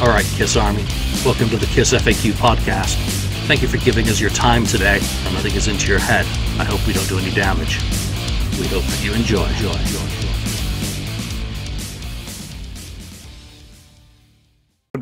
All right, Kiss Army, welcome to the Kiss FAQ podcast. Thank you for giving us your time today and letting us into your head. I hope we don't do any damage. We hope that you enjoy. enjoy, enjoy.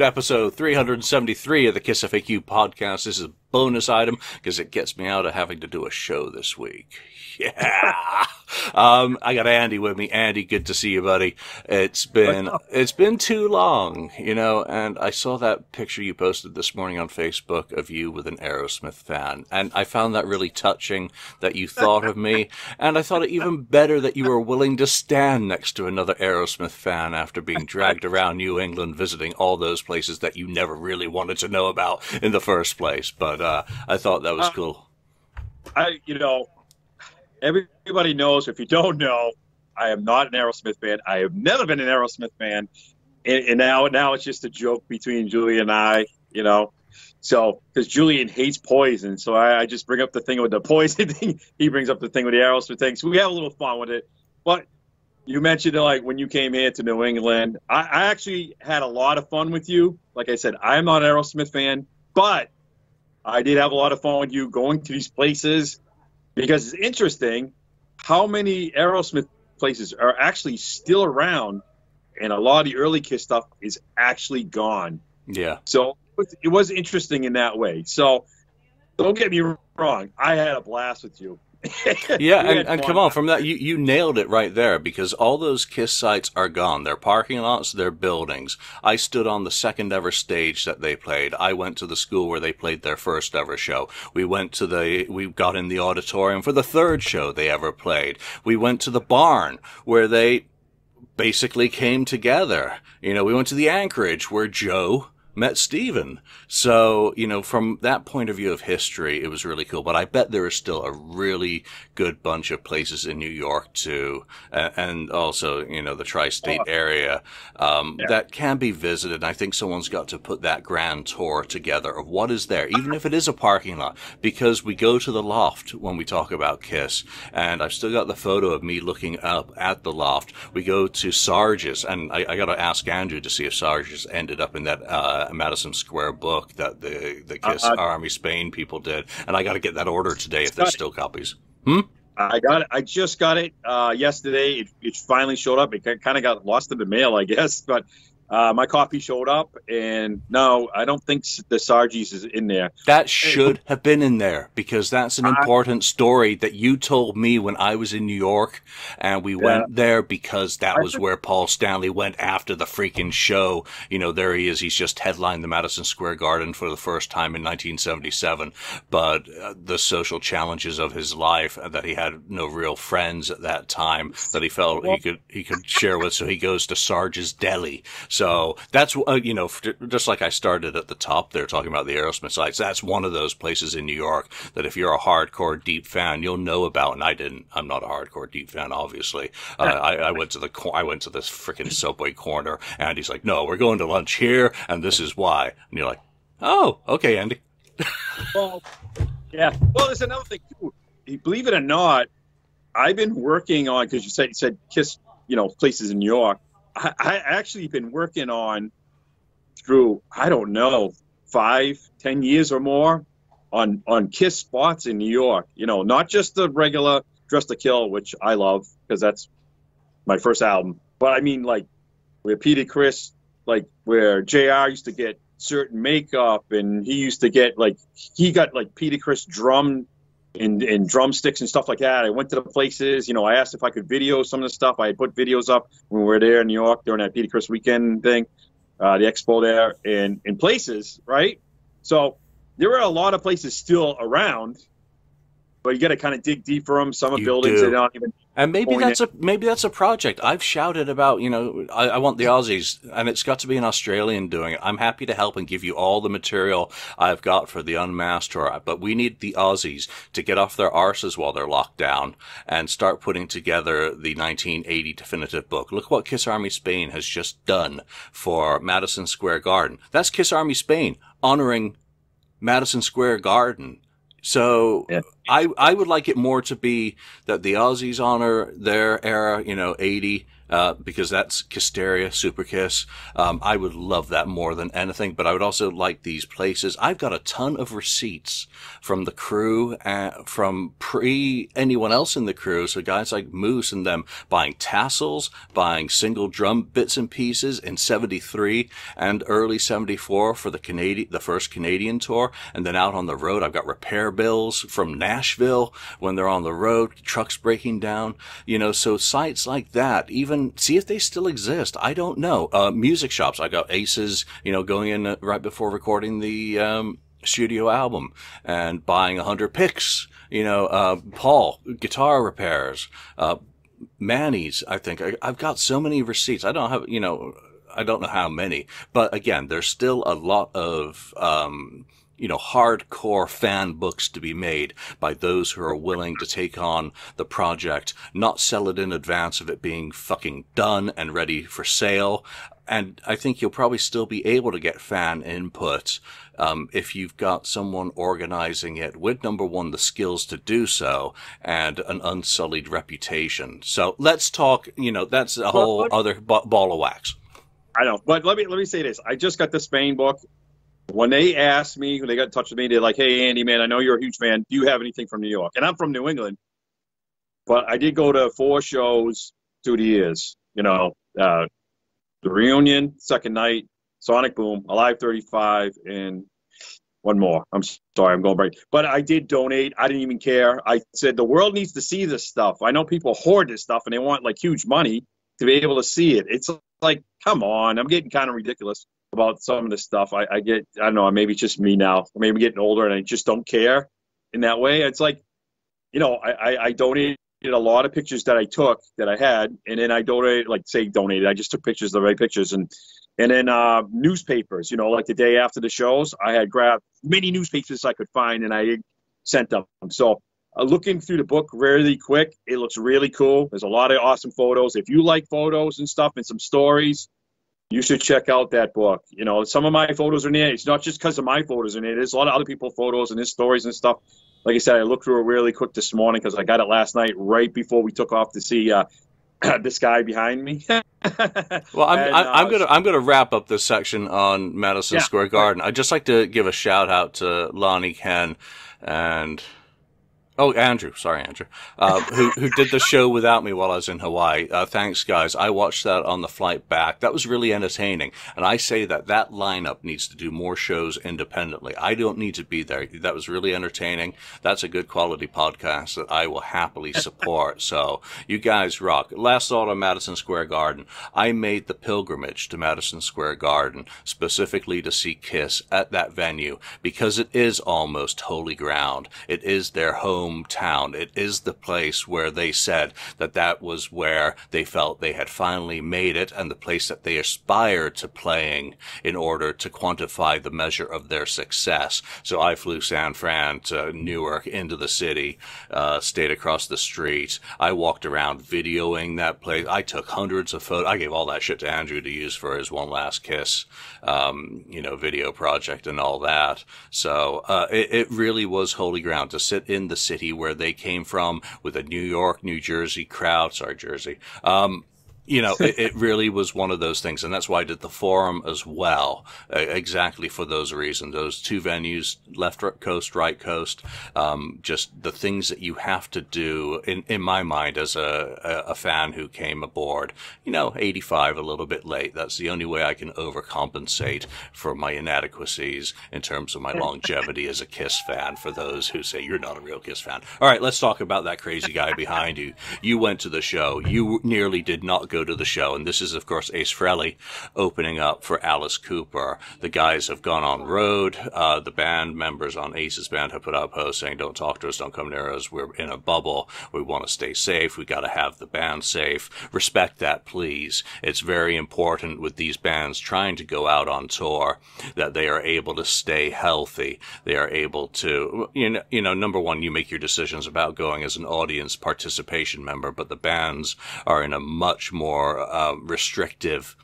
Episode 373 of the Kiss FAQ podcast. This is bonus item because it gets me out of having to do a show this week. Yeah. Um, I got Andy with me. Andy, good to see you, buddy. It's been it's been too long, you know. And I saw that picture you posted this morning on Facebook of you with an Aerosmith fan, and I found that really touching that you thought of me. And I thought it even better that you were willing to stand next to another Aerosmith fan after being dragged around New England, visiting all those places that you never really wanted to know about in the first place. But uh, I thought that was uh, cool. I, you know, everybody knows. If you don't know, I am not an Aerosmith fan. I have never been an Aerosmith fan, and, and now now it's just a joke between Julian and I. You know, so because Julian hates poison, so I, I, just bring up the thing with the poison thing. He brings up the thing with the Aerosmith thing. So we have a little fun with it. But you mentioned like when you came here to New England, I, I actually had a lot of fun with you. Like I said, I'm not an Aerosmith fan, but I did have a lot of fun with you going to these places because it's interesting how many Aerosmith places are actually still around, and a lot of the early Kiss stuff is actually gone. Yeah. So it was interesting in that way. So don't get me wrong, I had a blast with you. yeah, and, and come on, from that you, you nailed it right there because all those Kiss sites are gone. Their parking lots, their buildings. I stood on the second ever stage that they played. I went to the school where they played their first ever show. We went to the we got in the auditorium for the third show they ever played. We went to the barn where they basically came together. You know, we went to the Anchorage where Joe met Steven. So, you know, from that point of view of history, it was really cool. But I bet there is still a really good bunch of places in New York too, and also, you know, the tri-state oh. area, um, yeah. that can be visited. I think someone's got to put that grand tour together of what is there, even if it is a parking lot, because we go to the loft when we talk about Kiss, and I've still got the photo of me looking up at the loft. We go to Sarge's, and I, I got to ask Andrew to see if Sarge's ended up in that, uh, Madison Square book that the the Kiss uh, uh, Army Spain people did, and I got to get that order today if there's still copies. Hmm. I got it. I just got it uh, yesterday. It, it, finally showed up. It kind of got lost in the mail, I guess. But uh, my coffee showed up, and no, I don't think the Sarge's is in there. That should have been in there because that's an important story that you told me when I was in New York, and we yeah. went there because that was where Paul Stanley went after the freaking show. You know, there he is. He's just headlined the Madison Square Garden for the first time in 1977, but uh, the social challenges of his life uh, that he had no real friends at that time that he felt well, he could he could share with, so he goes to Sarge's Deli. So that's, uh, you know, just like I started at the top there talking about the Aerosmith sites, that's one of those places in New York that if you're a hardcore deep fan, you'll know about. And I didn't, I'm not a hardcore deep fan, obviously. Uh, I, I, went to the, I went to this freaking subway corner and he's like, no, we're going to lunch here and this is why. And you're like, oh, okay, Andy. well, yeah. Well, there's another thing too. Believe it or not, I've been working on, because you said, you said Kiss, you know, places in New York. I, I actually been working on through I don't know five, ten years or more on on Kiss spots in New York. You know, not just the regular Dress to Kill, which I love because that's my first album, but I mean like where Peter Criss, like where Jr. used to get certain makeup, and he used to get like he got like Peter Criss drum and, and drumsticks and stuff like that. I went to the places, you know, I asked if I could video some of the stuff. I put videos up when we were there in New York during that Peter Criss weekend thing, uh, the expo there, and in places, right? So there are a lot of places still around, but you got to kind of dig deep for them. Some of buildings do. they don't even and maybe that's a maybe that's a project. I've shouted about, you know, I, I, want the Aussies, and it's got to be an Australian doing it. I'm happy to help and give you all the material I've got for the Unmasked tour, but we need the Aussies to get off their arses while they're locked down and start putting together the 1980 definitive book. Look what Kiss Army Spain has just done for Madison Square Garden. That's Kiss Army Spain honoring Madison Square Garden so yeah. I I would like it more to be that the Aussies honor their era, you know, 80, uh, because that's Kissteria, Superkiss. Um, I would love that more than anything, but I would also like these places. I've got a ton of receipts from the crew, uh, from pre anyone else in the crew. So guys like Moose and them buying tassels, buying single drum bits and pieces in 73 and early 74 for the Canadian, the first Canadian tour. And then out on the road, I've got repair bills from Nashville when they're on the road, trucks breaking down, you know, so sites like that, even even see if they still exist. I don't know. Uh, music shops. I got Aces, you know, going in uh, right before recording the um, studio album and buying a hundred picks. You know, uh, Paul guitar repairs. Uh, Manny's. I think I, I've got so many receipts. I don't have, you know, I don't know how many, but again, there's still a lot of um, you know, hardcore fan books to be made by those who are willing to take on the project, not sell it in advance of it being fucking done and ready for sale. And I think you'll probably still be able to get fan input um, if you've got someone organizing it with number one the skills to do so and an unsullied reputation. So let's talk. You know, that's a whole other ball of wax. I know, but let me let me say this. I just got the Spain book when they asked me, when they got in touch with me, they're like, "Hey, Andy, man, I know you're a huge fan. Do you have anything from New York?" And I'm from New England, but I did go to four shows through the years. You know, uh, the reunion, second night, Sonic Boom, Alive 35, and one more. I'm sorry, I'm going break. But I did donate. I didn't even care. I said the world needs to see this stuff. I know people hoard this stuff and they want like huge money to be able to see it. It's like, come on, I'm getting kind of ridiculous about some of this stuff. I, I get, I don't know, maybe it's just me now. Maybe getting older and I just don't care in that way. It's like, you know, I, I, I donated a lot of pictures that I took that I had, and then I donated, like say donated, I just took pictures, the right pictures, and and then uh, newspapers. You know, like the day after the shows, I had grabbed many newspapers I could find, and I sent them. So uh, looking through the book really quick, it looks really cool. There's a lot of awesome photos. If you like photos and stuff and some stories, you should check out that book. You know, some of my photos are in there. It's not just because of my photos in it. There's a lot of other people's photos and his stories and stuff. Like I said, I looked through it really quick this morning because I got it last night right before we took off to see uh, this guy behind me. well, I'm, and, uh, I'm gonna I'm gonna wrap up this section on Madison yeah, Square Garden. Right. I'd just like to give a shout out to Lonnie Ken and Oh, Andrew, sorry, Andrew, uh, who who did the show without me while I was in Hawaii. Uh, thanks, guys. I watched that on the flight back. That was really entertaining, and I say that that lineup needs to do more shows independently. I don't need to be there. That was really entertaining. That's a good quality podcast that I will happily support. so you guys rock. Last thought on Madison Square Garden. I made the pilgrimage to Madison Square Garden specifically to see Kiss at that venue because it is almost holy ground. It is their home hometown. It is the place where they said that that was where they felt they had finally made it and the place that they aspired to playing in order to quantify the measure of their success. So I flew San Fran to Newark into the city, uh, stayed across the street. I walked around videoing that place. I took hundreds of photos. I gave all that shit to Andrew to use for his one last kiss, um, you know, video project and all that. So, uh, it, it really was holy ground to sit in the city city where they came from with a New York, New Jersey crowd. Sorry, Jersey. Um, you know, it, it, really was one of those things, and that's why I did the forum as well, uh, exactly for those reasons. Those two venues, left coast, right coast, um, just the things that you have to do in in my mind as a, a fan who came aboard, you know, eighty five, a little bit late. That's the only way I can overcompensate for my inadequacies in terms of my longevity as a Kiss fan. For those who say you're not a real Kiss fan, all right, let's talk about that crazy guy behind you. You went to the show. You nearly did not go go to the show. And this is, of course, Ace Frehley opening up for Alice Cooper. The guys have gone on road. Uh, the band members on Ace's band have put out posts saying, don't talk to us, don't come near us. We're in a bubble. We want to stay safe. We got to have the band safe. Respect that, please. It's very important with these bands trying to go out on tour that they are able to stay healthy. They are able to, you know, you know, number one, you make your decisions about going as an audience participation member, but the bands are in a much more more uh, restrictive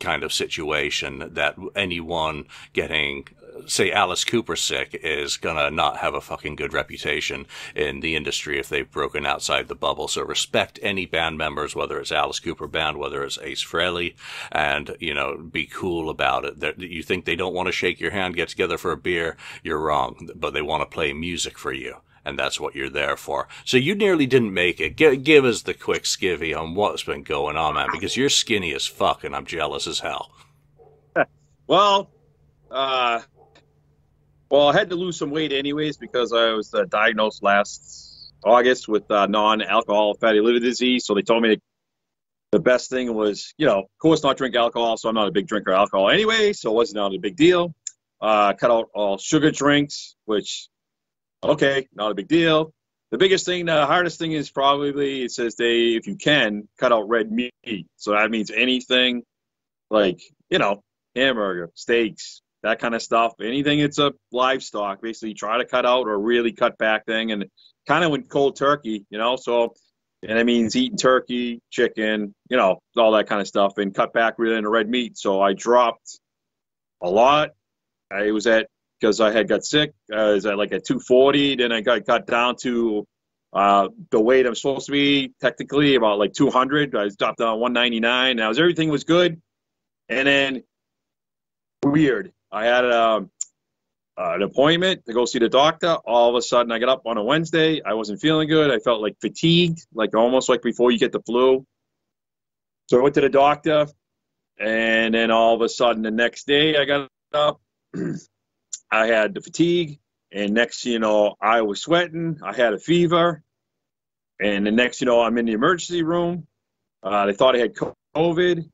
kind of situation that anyone getting say Alice Cooper sick is gonna not have a fucking good reputation in the industry if they've broken outside the bubble. So respect any band members, whether it's Alice Cooper band, whether it's Ace Frehley, and you know be cool about it. That you think they don't want to shake your hand, get together for a beer, you're wrong. But they want to play music for you. And that's what you're there for. So you nearly didn't make it. Give, give us the quick skivvy on what's been going on, man, because you're skinny as fuck and I'm jealous as hell. well, uh, well, I had to lose some weight anyways because I was uh, diagnosed last August with uh, non-alcohol fatty liver disease. So they told me the best thing was, you know, of course, not drink alcohol. So I'm not a big drinker of alcohol anyway, so it wasn't not a big deal. Uh, cut out all sugar drinks, which okay, not a big deal. The biggest thing, the hardest thing is probably it says they, if you can, cut out red meat. So that means anything like you know, hamburger, steaks, that kind of stuff. Anything it's a livestock, basically try to cut out or really cut back thing, and kind of went cold turkey, you know. So, and that means eating turkey, chicken, you know, all that kind of stuff, and cut back really into red meat. So I dropped a lot. I was at because I had got sick. I was at like at 240. Then I got got down to uh, the weight I'm supposed to be technically about like 200. I dropped down 199. Now everything was good, and then weird. I had a, um, uh, an appointment to go see the doctor. All of a sudden, I got up on a Wednesday. I wasn't feeling good. I felt like fatigued, like almost like before you get the flu. So I went to the doctor, and then all of a sudden, the next day, I got up. I had the fatigue, and next, you know, I was sweating. I had a fever, and the next, you know, I'm in the emergency room. Uh, they thought I had COVID.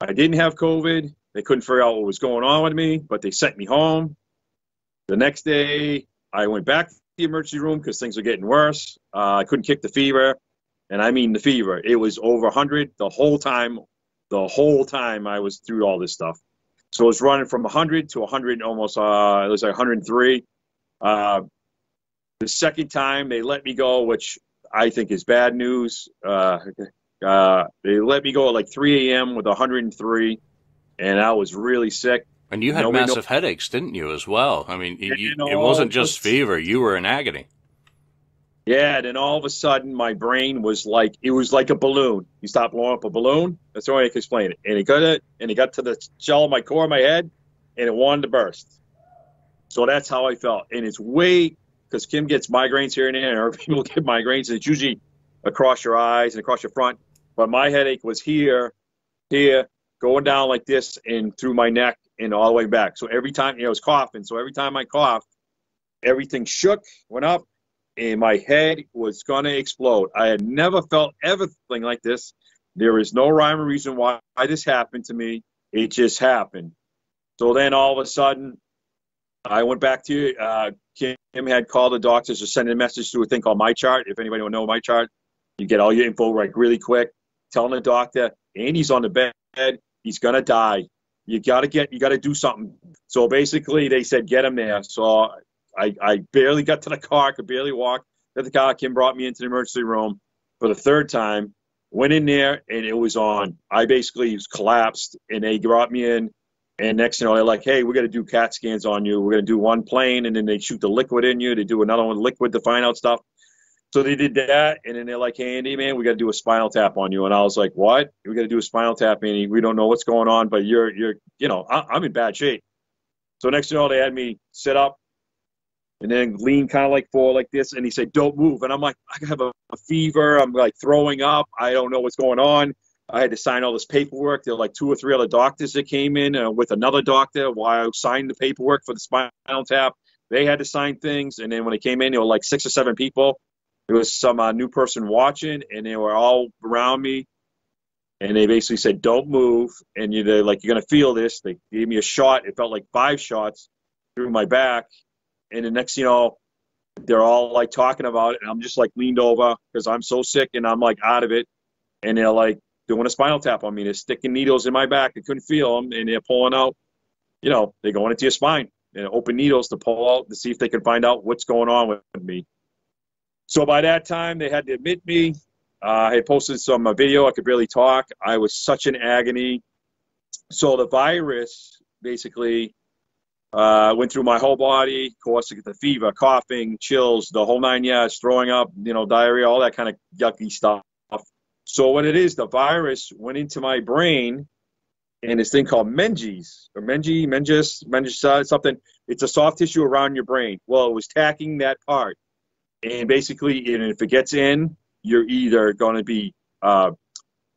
I didn't have COVID. They couldn't figure out what was going on with me, but they sent me home. The next day, I went back to the emergency room because things were getting worse. Uh, I couldn't kick the fever, and I mean the fever. It was over 100 the whole time. The whole time I was through all this stuff. So it was running from 100 to 100, almost. Uh, it was like 103. Uh, the second time they let me go, which I think is bad news. Uh, uh, they let me go at like 3 a.m. with 103 and I was really sick. And you had Nobody massive headaches, didn't you, as well? I mean, you, you know, it wasn't just fever; you were in agony. Yeah, and then all of a sudden, my brain was like it was like a balloon. You stop blowing up a balloon. That's the only way I can explain it. And it got it, and it got to the shell of my core of my head, and it wanted to burst. So that's how I felt. And it's way because Kim gets migraines here and there, or people get migraines, and it's usually across your eyes and across your front. But my headache was here, here, going down like this and through my neck and all the way back. So every time, you know, I was coughing. So every time I coughed, everything shook, went up, and my head was going to explode. I had never felt everything like this. There is no rhyme or reason why this happened to me. It just happened. So then all of a sudden, I went back to uh, Kim had called the doctors to send a message through a thing called My Chart. If anybody will know My Chart, you get all your info like really quick. Telling the doctor, Andy's on the bed he's gonna die. You gotta get, you gotta do something. So basically, they said get him there. So I, I barely got to the car, I could barely walk. Got the car. Kim brought me into the emergency room for the third time. Went in there and it was on. I basically was collapsed, and they brought me in. And next, you know, they're like, "Hey, we're gonna do CAT scans on you. We're gonna do one plane, and then they shoot the liquid in you. They do another one liquid to find out stuff." So they did that, and then they're like, "Hey, Andy, man, we got to do a spinal tap on you." And I was like, "What? We got to do a spinal tap, Andy? We don't know what's going on, but you're, you're, you know, I, am in bad shape." So next thing you know, they had me sit up, and then lean kind of like forward like this, and he said, "Don't move." And I'm like, "I have a, a fever. I'm like throwing up. I don't know what's going on." I had to sign all this paperwork. There were like two or three other doctors that came in uh, with another doctor while I signed the paperwork for the spinal tap. They had to sign things, and then when they came in, there were like six or seven people there was some uh, new person watching, and they were all around me, and they basically said, "Don't move," and you are like, "You're gonna feel this." They gave me a shot. It felt like five shots through my back, and the next, you know, they're all like talking about it, and I'm just like leaned over because I'm so sick and I'm like out of it, and they're like doing a spinal tap on me. They're sticking needles in my back. I couldn't feel them, and they're pulling out. You know, they're going into your spine and open needles to pull out to see if they can find out what's going on with me. So by that time, they had to admit me. Uh, I had posted some uh, video. I could barely talk. I was such an agony. So the virus basically Uh, went through my whole body. Of course, the fever, coughing, chills, the whole nine yards, throwing up, you know, diarrhea, all that kind of yucky stuff. So what it is, the virus went into my brain and this thing called Menges or Mengi, Menges, Menges, uh, something. It's a soft tissue around your brain. Well, it was tacking that part. And basically, and if it gets in, you're either going to be uh,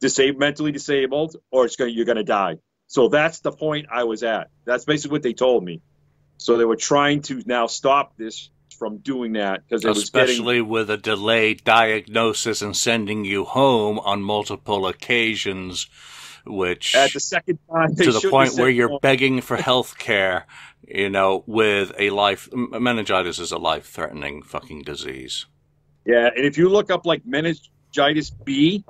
disabled, mentally disabled, or it's going you're going to die. So that's the point I was at. That's basically what they told me. So they were trying to now stop this from doing that because especially getting... with a delayed diagnosis and sending you home on multiple occasions, which at the second time to the point where you're home. begging for health care. You know, with a life meningitis is a life-threatening fucking disease. Yeah, and if you look up like meningitis B,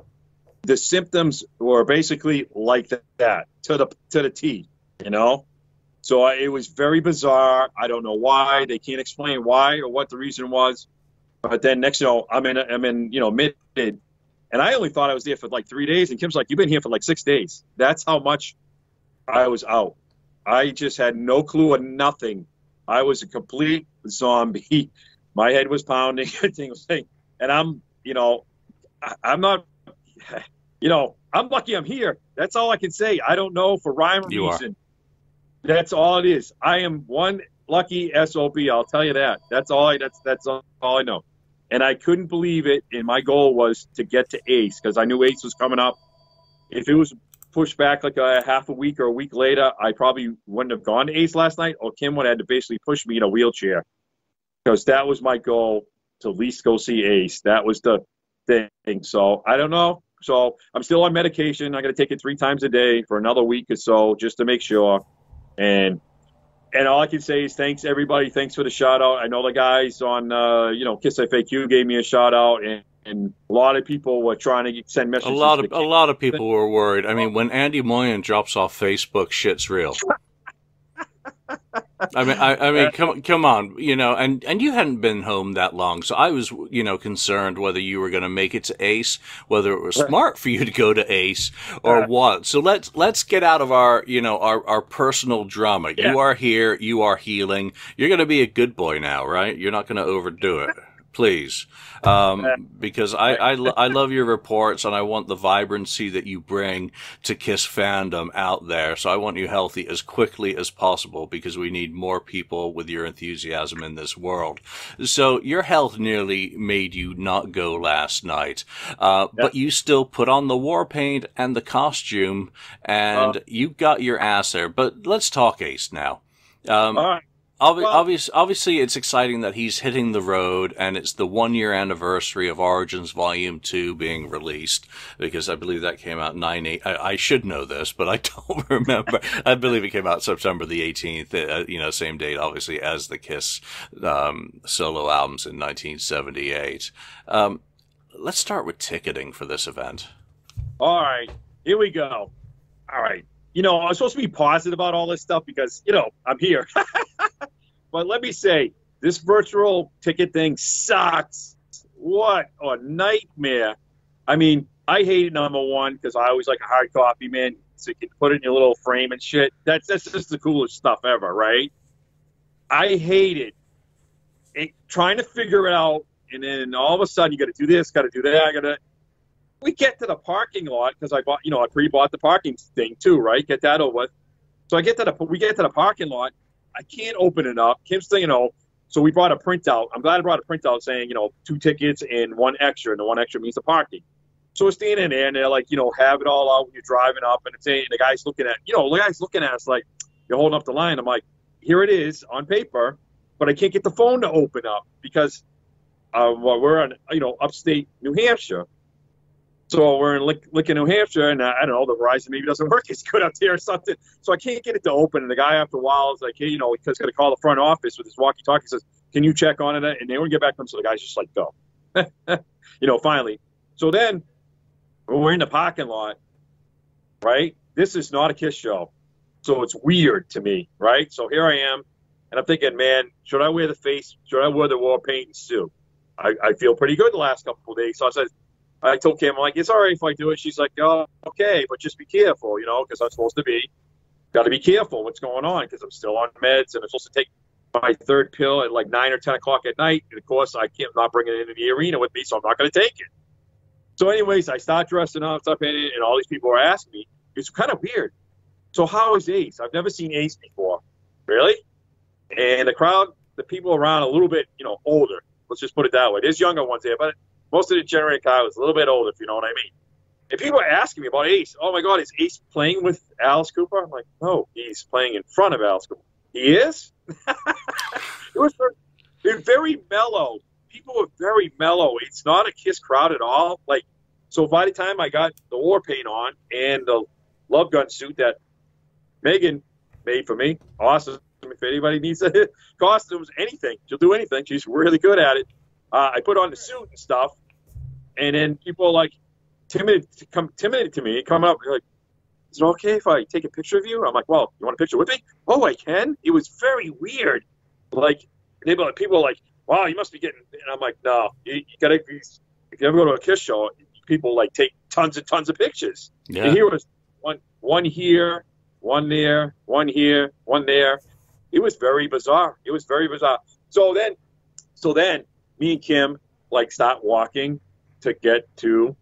the symptoms were basically like that to the to the T. You know, so it was very bizarre. I don't know why. They can't explain why or what the reason was. But then next, you know, I'm in I'm in you know mid, and I only thought I was there for like three days, and Kim's like, "You've been here for like six days." That's how much I was out. I just had no clue or nothing. I was a complete zombie. My head was pounding. Everything was saying, and I'm, you know, I, I'm not you know, I'm lucky I'm here. That's all I can say. I don't know for rhyme or you reason. Are. That's all it is. I am one lucky SOB. I'll tell you that. That's all I, that's, that's all I know. And I couldn't believe it. And my goal was to get to Ace because I knew Ace was coming up. If it was pushed back like a half a week or a week later, I probably wouldn't have gone to Ace last night, or Kim would have had to basically push me in a wheelchair because that was my goal to at least go see Ace. That was the thing. So I don't know. So I'm still on medication. I got to take it three times a day for another week or so just to make sure. And and all I can say is thanks everybody. Thanks for the shout out. I know the guys on uh, you know Kiss FAQ gave me a shout out and. And a lot of people were trying to send messages. A lot of a lot of people were worried. I mean, when Andy Moyen drops off Facebook, shit's real. I mean, I, I, mean, come come on, you know, and and you hadn't been home that long, so I was, you know, concerned whether you were going to make it to Ace, whether it was smart for you to go to Ace or what. So let's let's get out of our, you know, our our personal drama. Yeah. You are here, you are healing. You're going to be a good boy now, right? You're not going to overdo it please, um, because I, I, I, love your reports and I want the vibrancy that you bring to Kiss fandom out there. So I want you healthy as quickly as possible because we need more people with your enthusiasm in this world. So your health nearly made you not go last night, uh, yep. but you still put on the war paint and the costume and uh, you got your ass there. But let's talk Ace now. Um, all right. Obvi- well, obvious, obviously, it's exciting that he's hitting the road, and it's the one year anniversary of Origins Volume Two being released because I believe that came out nine eight. I, I should know this, but I don't remember. I believe it came out September the eighteenth. Uh, you know, same date, obviously, as the Kiss um, solo albums in nineteen seventy eight. Um, let's start with ticketing for this event. All right, here we go. All right, you know, I'm supposed to be positive about all this stuff because you know I'm here. But let me say, this virtual ticket thing sucks. What a nightmare. I mean, I hate it, number one, because I always like a hard copy, man. So you can put it in your little frame and shit. That's that's just the coolest stuff ever, right? I hate it. it trying to figure it out, and then all of a sudden you got to do this, got to do that. Got to. We get to the parking lot because I bought, you know, I pre-bought the parking thing too, right? Get that over with. So I get to the we get to the parking lot, I can't open it up. Kim's saying, you know, so we brought a printout. I'm glad I brought a printout saying, you know, two tickets and one extra, and the one extra means the parking. So we're standing there, and they're like, you know, have it all out when you're driving up, and it's saying the guy's looking at, you know, the guy's looking at us like, you're holding up the line. I'm like, here it is on paper, but I can't get the phone to open up because uh, well, we're on, you know, upstate New Hampshire. So we're in Lick, New Hampshire, and uh, I don't know, the Verizon maybe doesn't work as good up there or something. So I can't get it to open. And the guy after a while is like, hey, you know, he's going to call the front office with his walkie-talkie. Says, can you check on it? And they won't get back to him. So the guy's just like, go. you know, finally. So then we're in the parking lot, right? This is not a Kiss show. So it's weird to me, right? So here I am, and I'm thinking, man, should I wear the face? Should I wear the war paint and suit? I, I feel pretty good the last couple of days. So I said, I told Kim, I'm like, it's all right if I do it. She's like, oh, okay, but just be careful, you know, because I'm supposed to be. got to be careful what's going on because I'm still on meds and I'm supposed to take my third pill at like nine or ten o'clock at night. And of course, I can't not bring it into the arena with me, so I'm not going to take it. So, anyways, I start dressing up, stuff in it, and all these people are asking me. It's kind of weird. So, how is Ace? I've never seen Ace before. Really? And the crowd, the people around, a little bit, you know, older. Let's just put it that way. There's younger ones there, but most of the generation crowd was a little bit older, if you know what I mean. And people are asking me about Ace. Oh my God, is Ace playing with Alice Cooper? I'm like, no, he's playing in front of Alice Cooper. He is. it was very, very mellow. People were very mellow. It's not a Kiss crowd at all. Like, so by the time I got the war paint on and the love gun suit that Megan made for me, awesome. If anybody needs a costumes, anything, she'll do anything. She's really good at it. Uh, I put on the suit and stuff, and then people are like timid to come timid to me, come up like, "Is it okay if I take a picture of you?" I'm like, "Well, you want a picture with me?" Oh, I can. It was very weird. Like people, people are like, "Wow, you must be getting," and I'm like, "No, you, you gotta." If you ever go to a Kiss show, people like take tons and tons of pictures. Yeah. And here was one, one here, one there, one here, one there. It was very bizarre. It was very bizarre. So then, so then, me and Kim like start walking to get to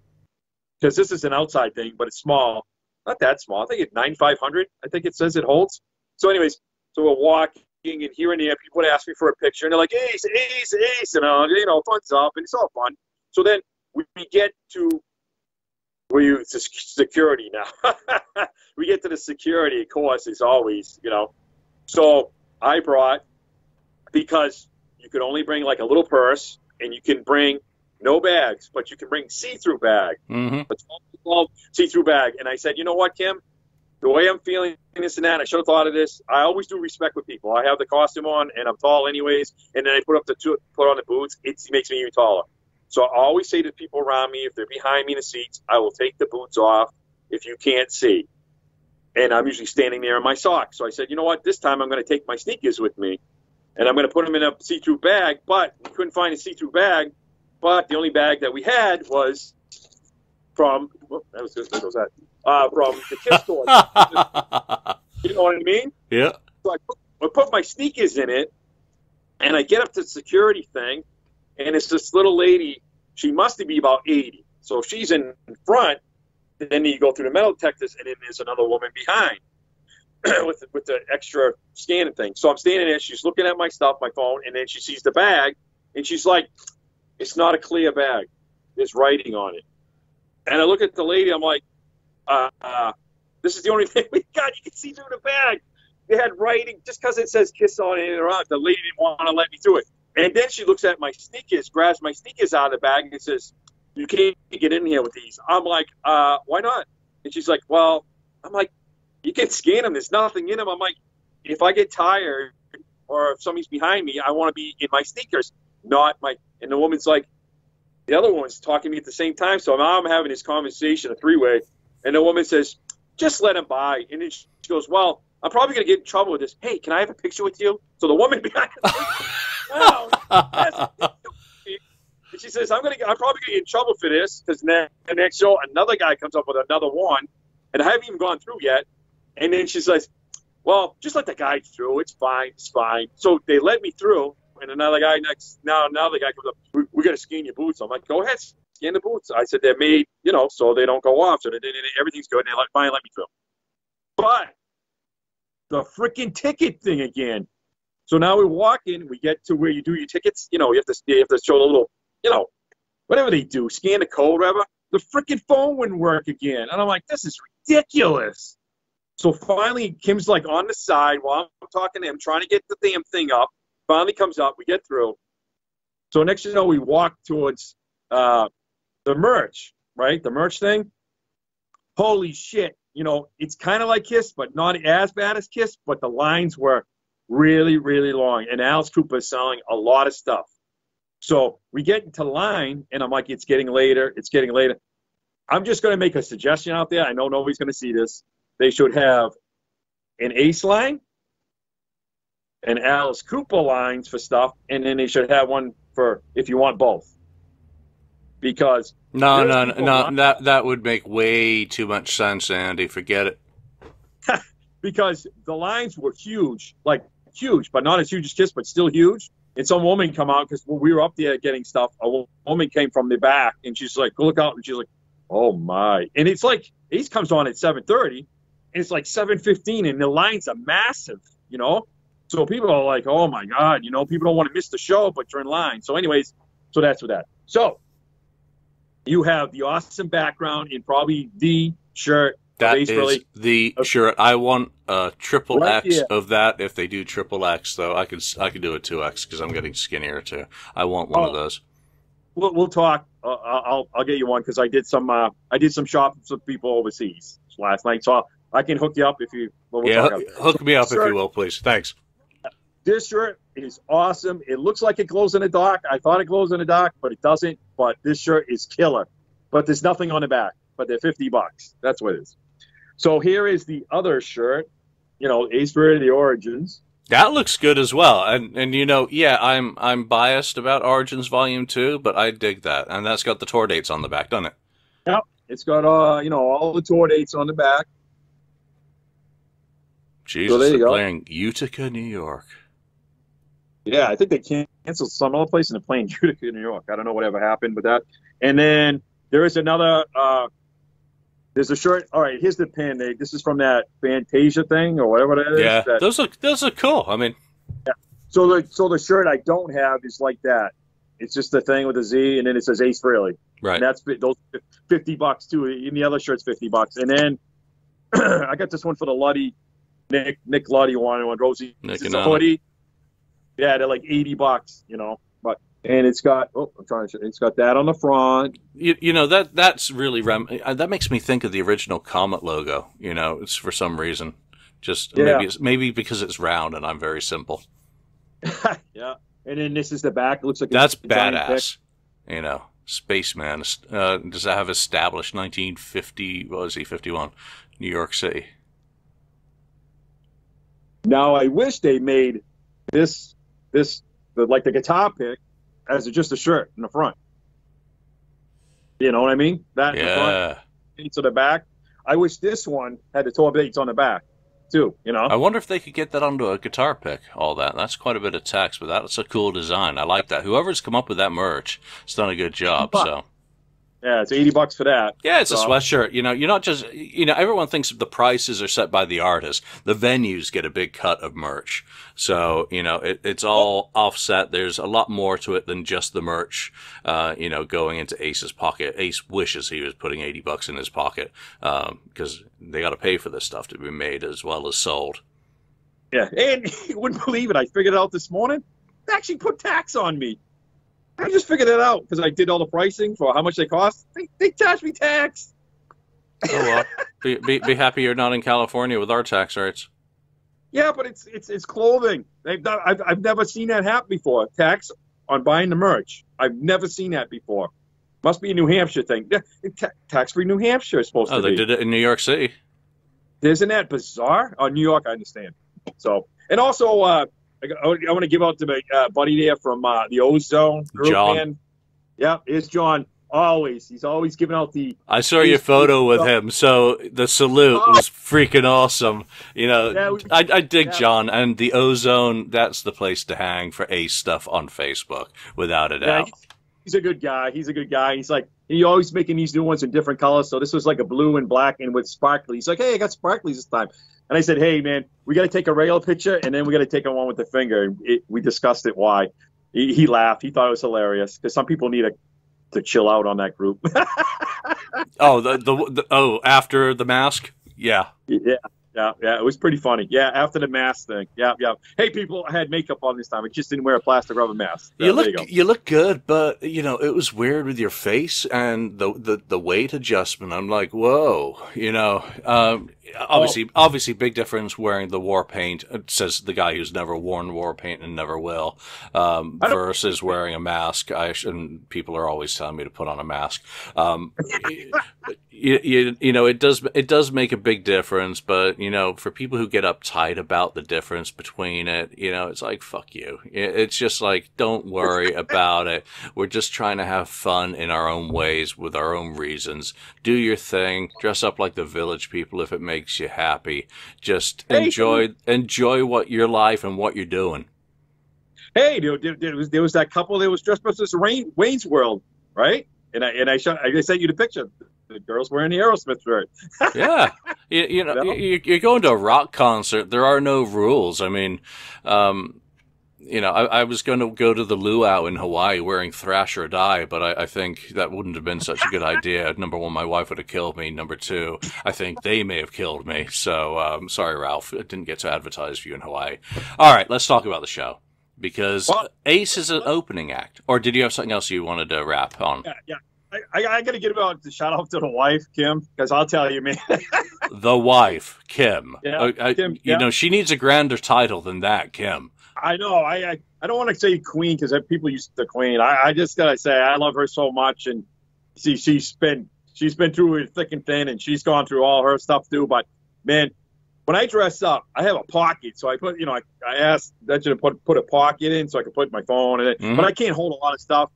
because this is an outside thing, but it's small. Not that small. I think it's nine five hundred. I think it says it holds. So, anyways, so we're walking and here and there, people would ask me for a picture, and they're like, "Ace, Ace, Ace," and uh, you know, thumbs up, and it's all fun. So then we get to we use security now. we get to the security, of course, as always, you know. So I brought because you could only bring like a little purse, and you can bring no bags, but you can bring see-through bag. Mm-hmm. A 12 see-through bag. And I said, you know what, Kim? The way I'm feeling this and that, I should have thought of this. I always do respect with people. I have the costume on, and I'm tall anyways. And then I put up the two, put on the boots. It makes me even taller. So I always say to people around me, if they're behind me in the seats, I will take the boots off if you can't see. And I'm usually standing there in my socks. So I said, you know what? This time I'm going to take my sneakers with me, and I'm going to put them in a see-through bag. But we couldn't find a see-through bag but the only bag that we had was from whoop, that was good. Goes that. Uh, from the kiss store. you know what I mean? Yeah. So I put, I put my sneakers in it, and I get up to the security thing, and it's this little lady. She must be about eighty. So if she's in front, then you go through the metal detectors, and then there's another woman behind with the, with the extra scanning thing. So I'm standing there. She's looking at my stuff, my phone, and then she sees the bag, and she's like, it's not a clear bag. There's writing on it. And I look at the lady. I'm like, uh, uh, this is the only thing we got. You can see through the bag. They had writing just because it says "kiss" on it. Or the lady didn't want to let me through it. And then she looks at my sneakers, grabs my sneakers out of the bag, and says, "You can't get in here with these." I'm like, uh, "Why not?" And she's like, "Well," I'm like, "You can scan them. There's nothing in them." I'm like, "If I get tired or if somebody's behind me, I want to be in my sneakers, not my and the woman's like, the other woman's talking to me at the same time. So now I'm having this conversation, a three way. And the woman says, just let him by. And then she goes, well, I'm probably going to get in trouble with this. Hey, can I have a picture with you? So the woman behind me, wow, and she says, I'm going to, I'm probably going to get in trouble for this because the next show, another guy comes up with another one, and I haven't even gone through yet. And then she says, well, just let the guy through. It's fine. It's fine. So they let me through and another guy next now another guy comes up. We, we got to scan your boots. I'm like, go ahead, scan the boots. I said they're made, you know, so they don't go off. So they, they, everything's good. And they let, finally let me through. But the freaking ticket thing again. So now we walk in. We get to where you do your tickets. You know, you have to you have to show a little, you know, whatever they do, scan the code, whatever. The freaking phone wouldn't work again, and I'm like, this is ridiculous. So finally, Kim's like on the side while I'm talking to him, trying to get the damn thing up. Finally comes up. We get through. So next you know, we walk towards uh, the merch, right? The merch thing. Holy shit! You know, it's kind of like Kiss, but not as bad as Kiss. But the lines were really, really long, and Alice Cooper is selling a lot of stuff. So we get into line, and I'm like, it's getting later. It's getting later. I'm just going to make a suggestion out there. I know nobody's going to see this. They should have an ace line and Alice Cooper lines for stuff, and then they should have one for if you want both. Because no, no, no, no, that that would make way too much sense, Andy. Forget it. because the lines were huge, like huge, but not as huge as Kiss, but still huge. And some woman come out because when we were up there getting stuff, a woman came from the back and she's like, "Look out!" And she's like, "Oh my!" And it's like Ace comes on at seven thirty, and it's like seven fifteen, and the lines are massive, you know. So people are like, "Oh my god!" You know, people don't want to miss the show, but you're in line. So, anyways, so that's what that. So you have the awesome background in probably the shirt that is really, the okay. shirt. I want a triple right, X yeah. of that. If they do triple X, though, I could I could do a two X because I'm getting skinnier too. I want one oh, of those. We'll, we'll talk. Uh, I'll I'll get you one because I did some uh, I did some shopping with people overseas last night, so I can hook you up if you. Well, we'll yeah, hook, hook me up if you will, please. Thanks. This shirt is awesome. It looks like it glows in the dark. I thought it glows in the dark, but it doesn't. But this shirt is killer. But there's nothing on the back. But they're fifty bucks. That's what it is. So here is the other shirt, you know, Ace Spirit of the Origins. That looks good as well. And and you know, yeah, I'm I'm biased about Origins Volume Two, but I dig that. And that's got the tour dates on the back, doesn't it? Yep. It's got uh, you know, all the tour dates on the back. Jesus, so they're go. playing Utica, New York. Yeah, I think they canceled some other place and they're playing Utica, New York. I don't know whatever happened with that. And then there is another uh, there's a shirt. All right, here's the pin. They, this is from that Fantasia thing or whatever that is. Yeah, that, those look those are cool. I mean, yeah. So the so the shirt I don't have is like that. It's just the thing with a Z, and then it says Ace Frehley. Right. And that's those fifty bucks too. In the other shirt's fifty bucks, and then I got this one for the Luddy, Nick Nick Luddy one, one Rosie. Nick it's a hoodie. Yeah, they're like eighty bucks. You know But and it's got oh I'm trying to it's got that on the front. You, you know that that's really rem- uh, that makes me think of the original Comet logo. You know, it's for some reason just yeah. maybe maybe because it's round and I'm very simple. yeah, and then this is the back. It looks like that's badass. You know, spaceman. Uh, does that have established 1950? What was he? 51, New York City. Now I wish they made this this the, like the guitar pick as just a shirt in the front. You know what I mean? That yeah. front, dates on the back. I wish this one had the tour dates on the back too. You know. I wonder if they could get that onto a guitar pick. All that. That's quite a bit of text, but that's a cool design. I like that. Whoever's come up with that merch has done a good job. So. Yeah, it's eighty bucks for that. Yeah, it's so. a sweatshirt. You know, you're not just you know everyone thinks the prices are set by the artist. The venues get a big cut of merch, so you know it, it's all offset. There's a lot more to it than just the merch. Uh, you know, going into Ace's pocket. Ace wishes he was putting eighty bucks in his pocket because um, they got to pay for this stuff to be made as well as sold. Yeah, and you wouldn't believe it. I figured it out this morning. They actually put tax on me. I just figured it out because I did all the pricing for how much they cost. They, they charged me tax. Oh well, be, be, be happy you're not in California with our tax rates. Yeah, but it's it's it's clothing. They've done, I've I've never seen that happen before. Tax on buying the merch. I've never seen that before. Must be a New Hampshire thing. tax free New Hampshire is supposed oh, to be. Oh, they did it in New York City. Isn't that bizarre? Oh, New York, I understand. So, and also, uh, I, I want to give out to my uh, buddy there from uh, the Ozone group. John. Man. Yeah, it's John. Always, he's always giving out the. I saw your photo with him, so the salute oh. was freaking awesome. You know, yeah, we, I, I dig yeah. John and the Ozone. That's the place to hang for Ace stuff on Facebook, without a doubt. Yeah, he's, a good guy. He's a good guy. He's like he always making these new ones in different colors. So this was like a blue and black and with sparkly. He's like, hey, I got sparklies this time. And I said, hey, man, we got to take a regular picture and then we got to take a one with the finger. It, we discussed it why. He, he, laughed. He thought it was hilarious because some people need a, to chill out on that group. oh, the, the, the oh after the mask, yeah, yeah. Yeah, yeah, it was pretty funny. Yeah, after the mask thing. Yeah, yeah. Hey, people, I had makeup on this time. I just didn't wear a plastic rubber mask. you look, you, you, look good, but you know it was weird with your face and the the, the weight adjustment. I'm like, whoa, you know. Um, obviously, oh. obviously, big difference wearing the war paint. It says the guy who's never worn war paint and never will, um, versus wearing a mask. I and people are always telling me to put on a mask. Um, you, you, you know, it does it does make a big difference, but you know, for people who get uptight about the difference between it, you know, it's like fuck you. It's just like don't worry about it. We're just trying to have fun in our own ways with our own reasons. Do your thing. Dress up like the village people if it makes makes you happy. Just hey, enjoy enjoy what your life and what you're doing. Hey, there, there, was there was that couple that was dressed up as Rain, Wayne's World, right? And I and I, shot, I sent you the picture. The girls wearing the Aerosmith shirt. yeah, you, you know, no? you, are going to a rock concert. There are no rules. I mean, um, you know, I, I, was going to go to the luau in Hawaii wearing thrash or die, but I, I, think that wouldn't have been such a good idea. Number one, my wife would have killed me. Number two, I think they may have killed me. So, um, sorry, Ralph. It didn't get to advertise for you in Hawaii. All right, let's talk about the show because what? Ace is an opening act. Or did you have something else you wanted to wrap on? Yeah, yeah. I, I got to give about the shout out to the wife, Kim, because I'll tell you, man. the wife, Kim. Yeah, uh, I, Kim, You yeah. know, she needs a grander title than that, Kim. I know. I I, I don't want to say queen because people used to queen. I, I just gotta say I love her so much, and see she's been she's been through it thick and thin, and she's gone through all her stuff too. But man, when I dress up, I have a pocket, so I put you know I, I asked that you to put put a pocket in so I can put my phone in it, mm-hmm. but I can't hold a lot of stuff.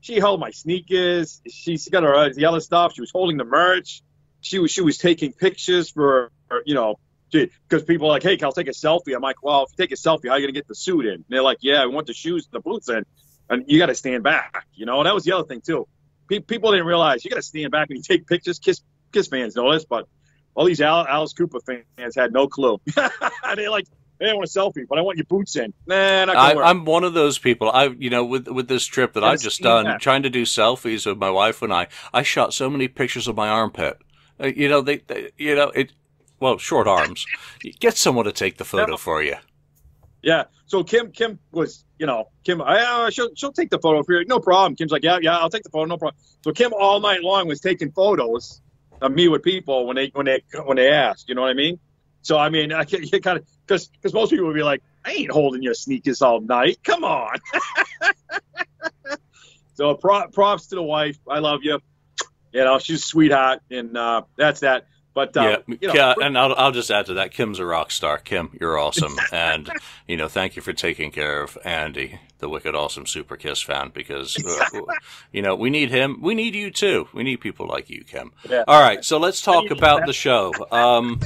She held my sneakers. She's got her uh, the other stuff. She was holding the merch. She was she was taking pictures for you know because people are like, hey, I'll take a selfie. I'm like, well, if you take a selfie, how are you going to get the suit in? And they're like, yeah, we want the shoes, the boots in. And you got to stand back, you know? And that was the other thing, too. People didn't realize you got to stand back when you take pictures. Kiss Kiss fans know this, but all these Alice Cooper fans had no clue. they like, hey, I want a selfie, but I want your boots in. Nah, not I, am one of those people. I, you know, with with this trip that I've just done, that. trying to do selfies with my wife and I, I shot so many pictures of my armpit. Uh, you know, they, they, you know, it well, short arms. Get someone to take the photo for you. Yeah. So Kim, Kim was, you know, Kim, I, uh, she'll, she'll take the photo for you. No problem. Kim's like, yeah, yeah, I'll take the photo. No problem. So Kim all night long was taking photos of me with people when they, when they, when they asked, you know what I mean? So, I mean, I you kind of, cause, cause most people would be like, I ain't holding your sneakers all night. Come on. so props to the wife. I love you. You know, she's a sweetheart and, uh, that's that. But uh, yeah, you know, yeah, and I'll, I'll just add to that. Kim's a rock star. Kim, you're awesome, and you know, thank you for taking care of Andy, the wicked awesome Super Kiss fan, because uh, you know we need him. We need you too. We need people like you, Kim. Yeah. All right, so let's talk about the show. Um,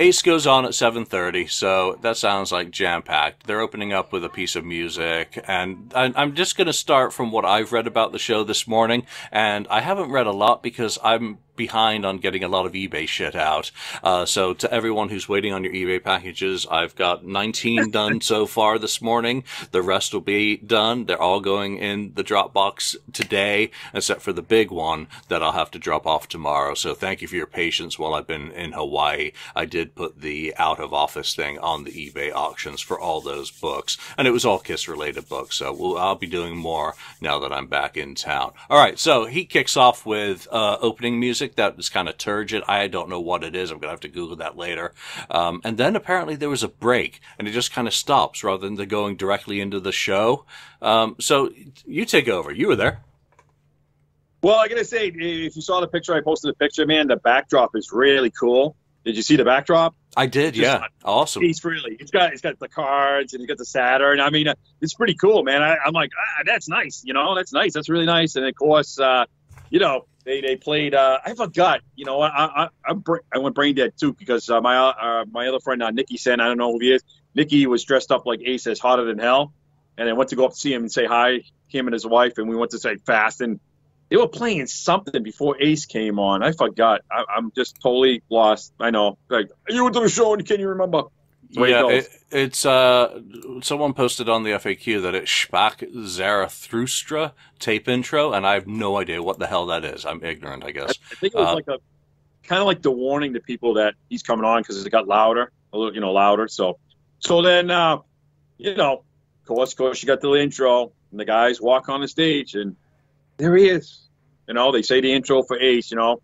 Ace goes on at 7:30, so that sounds like jam-packed. They're opening up with a piece of music, and I'm just going to start from what I've read about the show this morning, and I haven't read a lot because I'm behind on getting a lot of eBay shit out. Uh, so to everyone who's waiting on your eBay packages, I've got 19 done so far this morning. The rest will be done. They're all going in the Dropbox today, except for the big one that I'll have to drop off tomorrow. So thank you for your patience while I've been in Hawaii. I did put the out of office thing on the eBay auctions for all those books, and it was all Kiss related books. So we'll, I'll be doing more now that I'm back in town. All right. So he kicks off with uh, opening music music that is kind of turgid. I don't know what it is. I'm going to have to Google that later. Um, and then apparently there was a break and it just kind of stops rather than going directly into the show. Um, so you take over. You were there. Well, I gotta say, if you saw the picture, I posted a picture, man. The backdrop is really cool. Did you see the backdrop? I did, Just yeah. Awesome. He's really. It's got it's got the cards and he's got the Saturn. I mean, uh, it's pretty cool, man. I, am like, ah, that's nice. You know, that's nice. That's really nice. And of course, uh, you know, they they played. Uh, I forgot. You know, I I I'm, I went brain dead too because uh, my uh, my other friend uh, Nikki Sen. I don't know who he is. Nikki was dressed up like Ace as hotter than hell, and I went to go up to see him and say hi. Him and his wife, and we went to say fast, and they were playing something before Ace came on. I forgot. I, am just totally lost. I know. Like you went to the show and can you remember? Yeah, it, it's uh, someone posted on the FAQ that it's Sprach Zarathustra tape intro, and I have no idea what the hell that is. I'm ignorant, I guess. I think it was uh, like a kind of like the warning to people that he's coming on because it got louder, a little, you know, louder. So, so then, uh, you know, of course, of course, you got the intro, and the guys walk on the stage, and there he is. You know, they say the intro for Ace. You know,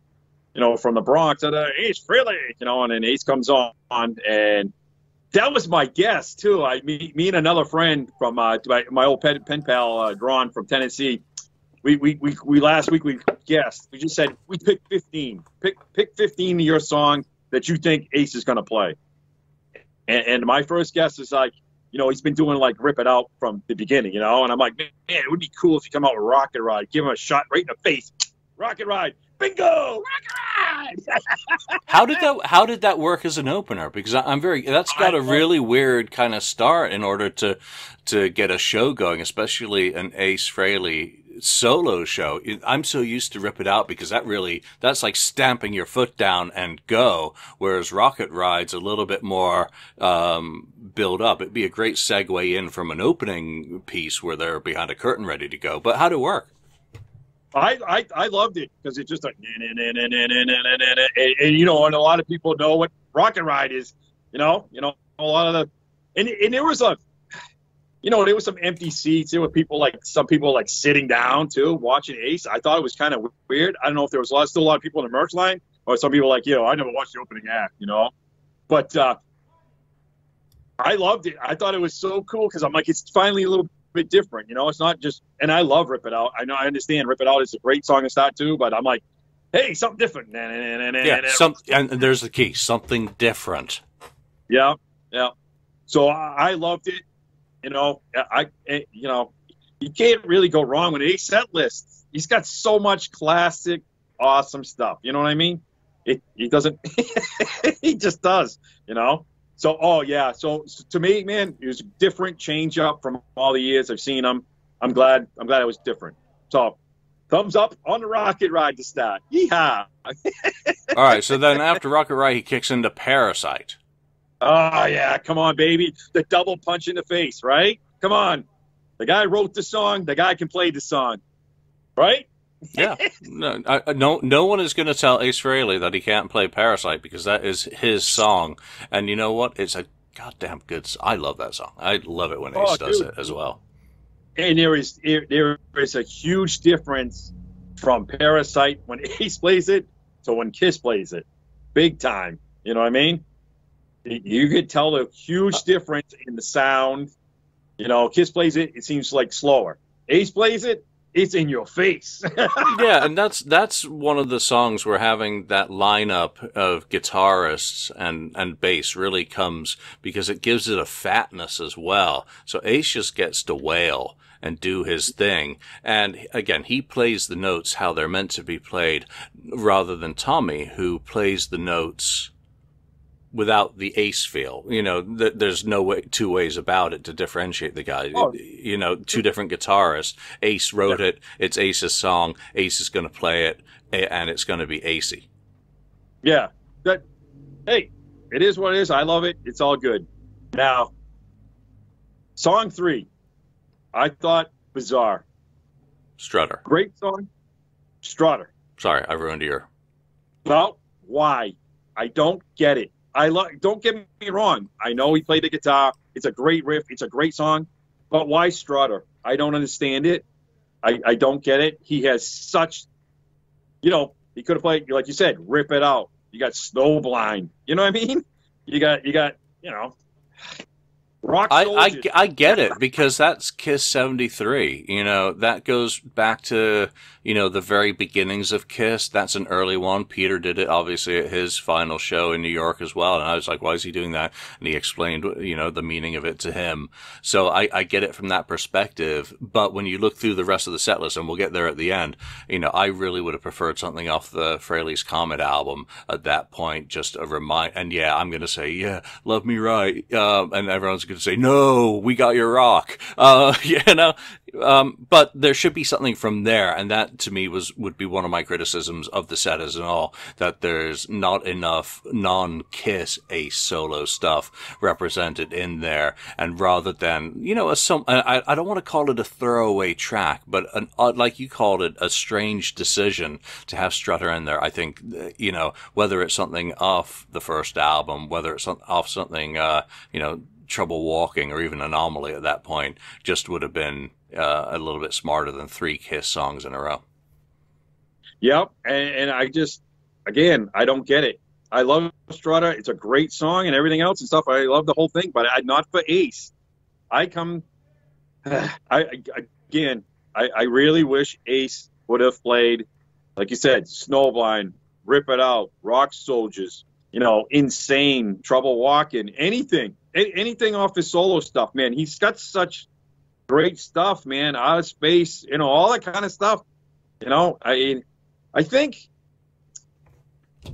you know, from the Bronx, uh, Ace Frehley. You know, and then Ace comes on, and that was my guess too. I me, me and another friend from uh, my, my old pen, pen pal uh, Drawn from Tennessee. We, we, we, we last week we guessed. We just said we pick 15. Pick pick 15 of your songs that you think Ace is going to play. And, and my first guess is like, you know, he's been doing like rip it out from the beginning, you know. And I'm like, man, it would be cool if you come out with Rocket Ride, give him a shot right in the face, Rocket Ride, bingo, Rocket Ride how did that How did that work as an opener? Because I'm very that's got a really weird kind of start in order to to get a show going, especially an Ace Frehley solo show. I'm so used to Rip It Out because that really, that's like stamping your foot down and go. Whereas Rocket Ride's a little bit more, um, build up. It'd be a great segue in from an opening piece where they're behind a curtain ready to go. But how'd it work? I, I, I loved it because it's just like, and, you know, and a lot of people know what Rocket Ride is, you know, you know, a lot of the, and, and there was a, you know, there was some empty seats. There were people like some people like sitting down too, watching Ace. I thought it was kind of weird. I don't know if there was a lot, still a lot of people in the merch line, or some people like, you know, I never watched the opening act, you know, but uh, I loved it. I thought it was so cool because I'm like, it's finally a little bit different, you know. It's not just, and I love Rip It Out. I know, I understand Rip It Out is a great song to start too, but I'm like, hey, something different. Yeah, some, and there's the key, something different. Yeah, yeah. So I, I loved it. You know, I, I eh, you know, you can't really go wrong with a set list. He's got so much classic, awesome stuff. You know what I mean? It he doesn't. he just does. You know. So oh yeah. So, so, to me, man, it was a different change up from all the years I've seen him. I'm glad. I'm glad it was different. So thumbs up on the rocket ride to start. Yeehaw! all right. So then after Rocket Ride, he kicks into Parasite. Oh yeah, come on, baby. The double punch in the face, right? Come on. The guy wrote the song. The guy can play the song, right? Yeah, no, I, no, no one is going to tell Ace Frehley that he can't play Parasite because that is his song. And you know what? It's a goddamn good. I love that song. I love it when oh, Ace does dude. it as well. And there is there is a huge difference from Parasite when Ace plays it to when Kiss plays it, big time. You know what I mean? you could tell a huge uh, difference in the sound. You know, Kiss plays it, it seems like slower. Ace plays it, it's in your face. yeah, and that's that's one of the songs where having that lineup of guitarists and and bass really comes because it gives it a fatness as well. So Ace just gets to wail and do his thing. And again, he plays the notes how they're meant to be played rather than Tommy who plays the notes without the ace feel. You know, th- there's no way, two ways about it to differentiate the guy. Oh. You know, two different guitarists. Ace wrote yeah. it. It's Ace's song. Ace is going to play it, and it's going to be Acey. Yeah. That. Hey, it is what it is. I love it. It's all good. Now, song three, I thought bizarre. Strutter. Great song. Strutter. Sorry, I ruined your. Well, why? I don't get it. I love. Don't get me wrong. I know he played the guitar. It's a great riff. It's a great song. But why Strutter? I don't understand it. I, I don't get it. He has such, you know, he could have played like you said, rip it out. You got Snowblind. You know what I mean? You got you got you know Rock I, I, I get it because that's Kiss 73. You know, that goes back to, you know, the very beginnings of Kiss. That's an early one. Peter did it obviously at his final show in New York as well. And I was like, why is he doing that? And he explained, you know, the meaning of it to him. So I, I get it from that perspective. But when you look through the rest of the set list, and we'll get there at the end, you know, I really would have preferred something off the Frehley's Comet album at that point, just a remind. And yeah, I'm going to say, yeah, love me right. Um, and everyone's going could say, no, we got your rock. Uh, you know, um, but there should be something from there. And that to me was, would be one of my criticisms of the set as an all, that there's not enough non-Kiss Ace solo stuff represented in there. And rather than, you know, a, some, I, I don't want to call it a throwaway track, but an, uh, like you called it, a strange decision to have Strutter in there. I think, you know, whether it's something off the first album, whether it's off something, uh, you know, trouble walking or even anomaly at that point just would have been uh, a little bit smarter than three kiss songs in a row. Yep and, and, i just again i don't get it. I love strutter it's a great song and everything else and stuff. I love the whole thing but I, not for ace. I come i again I, I really wish ace would have played like you said snowblind rip it out rock soldiers you know insane trouble walking anything anything off his solo stuff, man. He's got such great stuff, man. Out of space, you know, all that kind of stuff. You know, I I think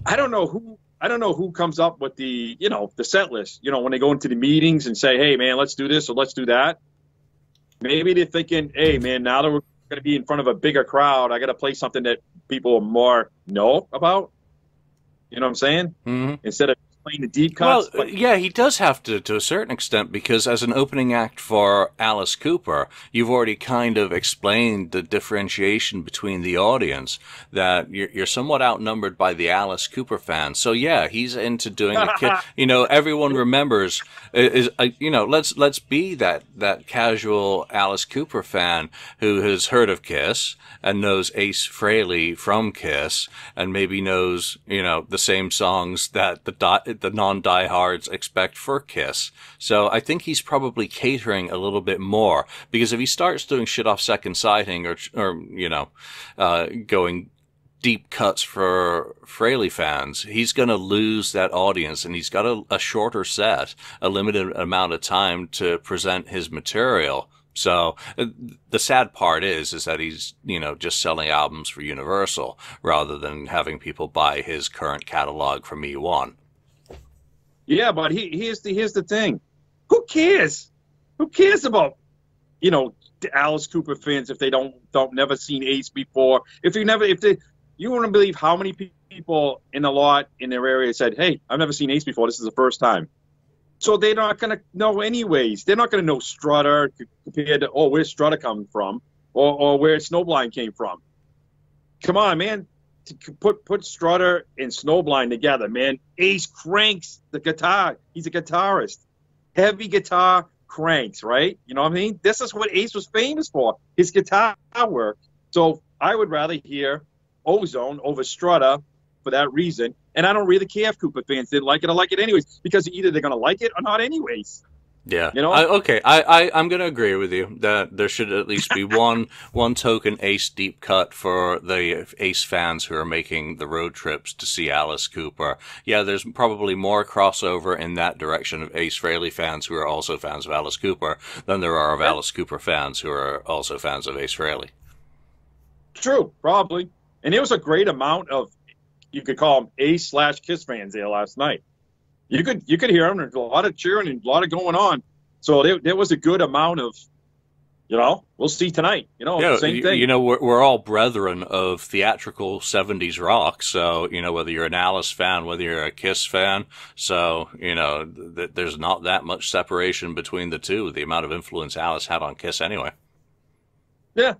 I don't know who I don't know who comes up with the you know the set list. You know when they go into the meetings and say, "Hey man, let's do this or let's do that." Maybe they're thinking, "Hey man, now that we're going to be in front of a bigger crowd, I got to play something that people more know about." You know what I'm saying? Mm-hmm. Instead of playing the deep cuts. Well, but- yeah, he does have to to a certain extent because as an opening act for Alice Cooper, you've already kind of explained the differentiation between the audience that you're, you're somewhat outnumbered by the Alice Cooper fans. So yeah, he's into doing a kid. You know, everyone remembers is uh, you know let's let's be that that casual Alice Cooper fan who has heard of Kiss and knows Ace Frehley from Kiss and maybe knows you know the same songs that the the non-diehards expect for Kiss. So I think he's probably catering a little bit more because if he starts doing shit off Second Sighting or or you know uh, going deep cuts for Frehley fans, he's going to lose that audience and he's got a, a, shorter set, a limited amount of time to present his material. So uh, the sad part is, is that he's, you know, just selling albums for Universal rather than having people buy his current catalog from E1. Yeah, but he, here's the here's the thing. Who cares? Who cares about you know Alice Cooper fans if they don't don't never seen Ace before? If you never if they you want to believe how many people in the lot in their area said, "Hey, I've never seen Ace before. This is the first time." So they're not going to know anyways. They're not going to know Strutter compared to oh, where's Strutter coming from, or or where Snowblind came from. Come on, man to put put Strutter and Snowblind together, man. Ace cranks the guitar. He's a guitarist. Heavy guitar cranks, right? You know what I mean? This is what Ace was famous for, his guitar work. So I would rather hear Ozone over Strutter for that reason. And I don't really care if Cooper fans didn't like it I like it anyways, because either they're going to like it or not anyways. Yeah. You know. I, okay. I, I I'm going to agree with you that there should at least be one one token Ace deep cut for the Ace fans who are making the road trips to see Alice Cooper. Yeah, there's probably more crossover in that direction of Ace Frehley fans who are also fans of Alice Cooper than there are of. Alice Cooper fans who are also fans of Ace Frehley. True, probably. And it was a great amount of you could call them Ace slash Kiss fans there last night you could you could hear them. There's a lot of cheering and a lot of going on. So there, there was a good amount of, you know, we'll see tonight. You know, yeah, same thing. You know, we're, we're all brethren of theatrical '70s rock. So you know, whether you're an Alice fan, whether you're a Kiss fan, so you know, th- there's not that much separation between the two. The amount of influence Alice had on Kiss, anyway. Yeah.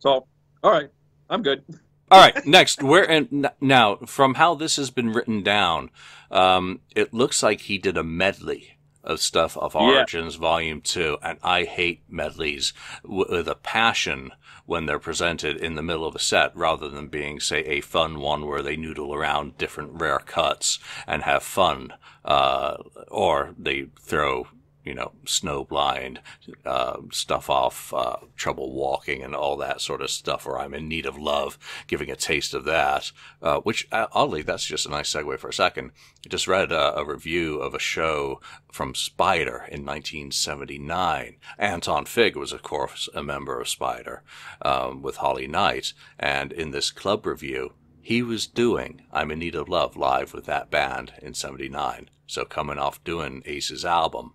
So, all right, I'm good. All right, next, where and now from how this has been written down, um, it looks like he did a medley of stuff of Origins yeah. Volume Two, and I hate medleys with a passion when they're presented in the middle of a set, rather than being, say, a fun one where they noodle around different rare cuts and have fun, uh, or they throw you know, Snowblind, uh, stuff off uh, Trouble Walking and all that sort of stuff, or I'm in Need of Love, giving a taste of that, uh, which uh, oddly, that's just a nice segue for a second. I just read a, a review of a show from Spider in 1979. Anton Fig was, of course, a member of Spider um, with Holly Knight, and in this club review, he was doing I'm in Need of Love live with that band in 79. So coming off doing Ace's album,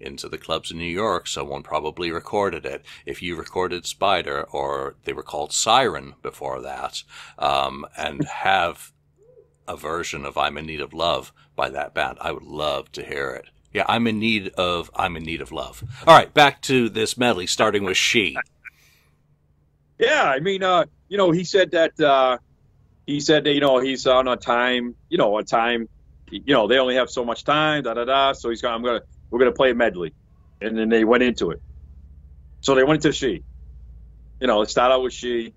into the clubs in New York, someone probably recorded it. If you recorded Spider, or they were called Siren before that, um, and have a version of I'm in Need of Love by that band, I would love to hear it. Yeah, I'm in need of I'm in need of love. All right, back to this medley, starting with she. Yeah, I mean, uh, you know, he said that uh, he said that, you know he's on a time, you know, a time, you know, they only have so much time, da da da. So he's going, I'm gonna we're going to play a medley. And then they went into it. So they went into she. You know, let's start out with she.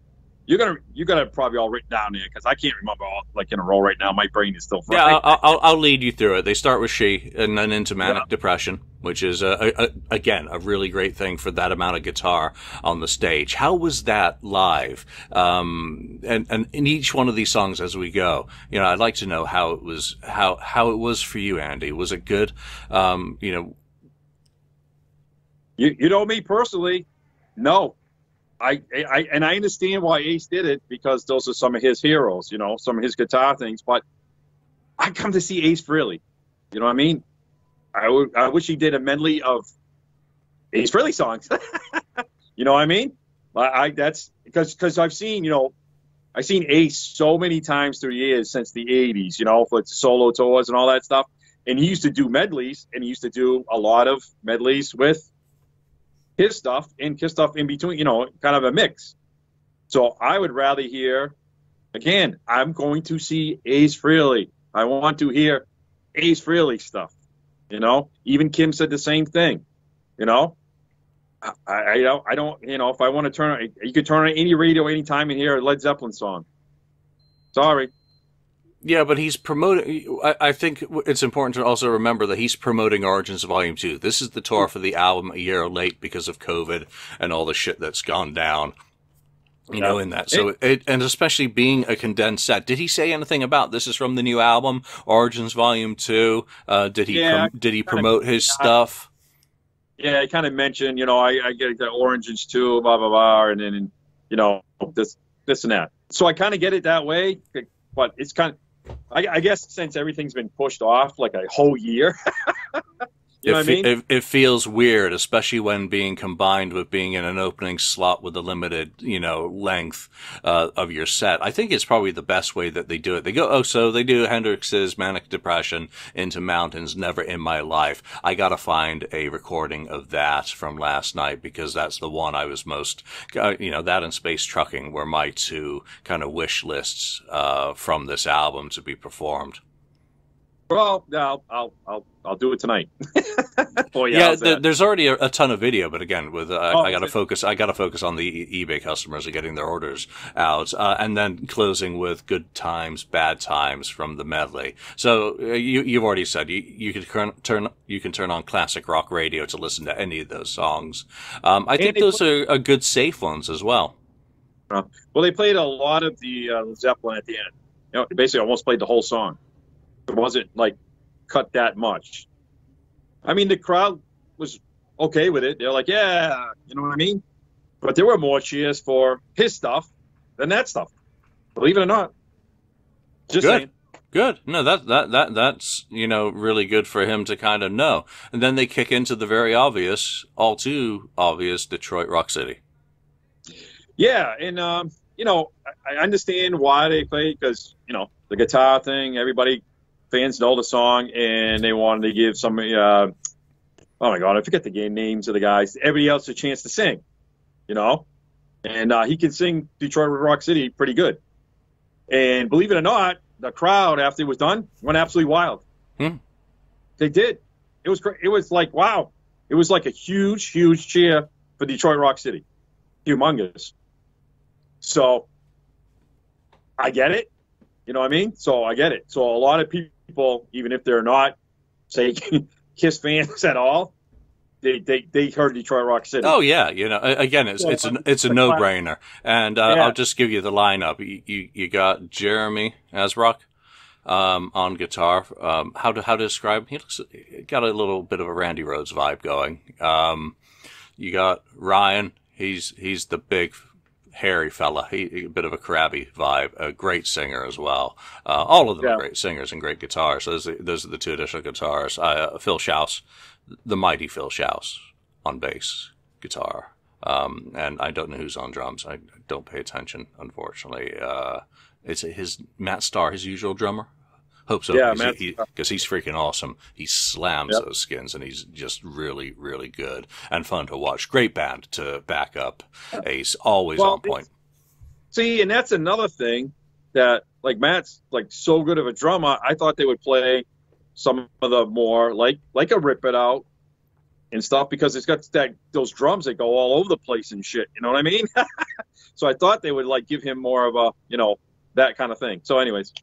You're gonna you got to probably all written down there because I can't remember all like in a row right now. My brain is still fried. Yeah, I'll, I'll, I'll, lead you through it. They start with she and then into manic yeah. depression, which is a, a, a, again a really great thing for that amount of guitar on the stage. How was that live? Um, and and in each one of these songs as we go, you know, I'd like to know how it was how how it was for you, Andy. Was it good? Um, you know, you you know me personally, no. I, I and I understand why Ace did it because those are some of his heroes, you know, some of his guitar things. But I come to see Ace Frehley. You know what I mean? I, w- I wish he did a medley of Ace Frehley songs. you know what I mean? I, I that's because because I've seen you know I've seen Ace so many times through years since the '80s. You know, for solo tours and all that stuff. And he used to do medleys, and he used to do a lot of medleys with his stuff and his stuff in between. You know, kind of a mix. So I would rather hear. Again, I'm going to see Ace Frehley. I want to hear Ace Frehley stuff. You know, even Kim said the same thing. You know, I, I don't, I don't, you know, if I want to turn, you could turn on any radio anytime and hear a Led Zeppelin song. Sorry. Yeah, but he's promoting. I, I, think it's important to also remember that he's promoting Origins Volume 2. This is the tour for the album a year late because of COVID and all the shit that's gone down. You yeah. know, in that. So, it, it, and especially being a condensed set. Did he say anything about this is from the new album, Origins Volume 2? Uh, did he, yeah, prom- did he promote his stuff? yeah, I kind of mentioned, you know, I, I get the Origins 2, blah blah blah, and then you know this this and that. So I kind of get it that way, but it's kind of, I, I guess since everything's been pushed off like a whole year, You know it, I mean? it, it, feels weird, especially when being combined with being in an opening slot with a limited, you know, length uh, of your set. I think it's probably the best way that they do it. They go, oh, so they do Hendrix's Manic Depression into Mountains, Never in My Life. I gotta find a recording of that from last night because that's the one I was most, uh, you know, that and Space Trucking were my two kind of wish lists uh, from this album to be performed. Well, I'll I'll I'll, I'll do it tonight. Boy, yeah, th- there's already a, a, ton of video, but again, with uh, oh, I got to focus. I got to focus on the eBay customers and getting their orders out, uh, and then closing with good times, bad times from the medley. So uh, you you've already said you you can turn you can turn on classic rock radio to listen to any of those songs. Um, I think those are, are, good safe ones as well. well, they played a lot of the uh, Zeppelin at the end. You know, basically almost played the whole song. Wasn't like cut that much. I mean, the crowd was okay with it. They're like, yeah, you know what I mean? But there were more cheers for his stuff than that stuff. Believe it or not. Just good. Saying. Good. No, that that that that's you know really good for him to kind of know. And then they kick into the very obvious, all too obvious Detroit Rock City. Yeah, and um, you know I, I understand why they play because you know the guitar thing. Everybody fans know the song and they wanted to give some. Uh, oh my god, I forget the game names of the guys. Everybody else a chance to sing, you know, and uh, he can sing Detroit Rock City pretty good. And believe it or not, the crowd after it was done went absolutely wild. Hmm. They did. It was it was like wow. It was like a huge, huge cheer for Detroit Rock City, humongous. So I get it. You know what I mean? So I get it. So a lot of people people, even if they're not, say, Kiss fans at all, they, they, they heard Detroit Rock City. Oh yeah, you know, again, it's it's a it's a no brainer, and uh, yeah. I'll just give you the lineup. You you, you got Jeremy Asbrock um, on guitar. Um, how to how to describe? Him? He looks got a little bit of a Randy Rhoads vibe going. Um, you got Ryan. He's he's the big hairy fella. He, a bit of a crabby vibe. A great singer as well. Uh, all of them yeah. are great singers and great guitars. Those, those are the two additional guitars. Uh, Phil Shouse, the mighty Phil Shouse on bass guitar. Um, and I don't know who's on drums. I don't pay attention, unfortunately. Uh, it's his Matt Starr, his usual drummer. Hope so. Yeah, because he, he, he's freaking awesome. He slams yep. those skins, and he's just really, really good and fun to watch. Great band to back up Ace. Always well, on point. See, and that's another thing that like Matt's like so good of a drummer. I thought they would play some of the more like like a rip it out and stuff because it's got that those drums that go all over the place and shit. You know what I mean? so I thought they would like give him more of a you know that kind of thing. So, anyways.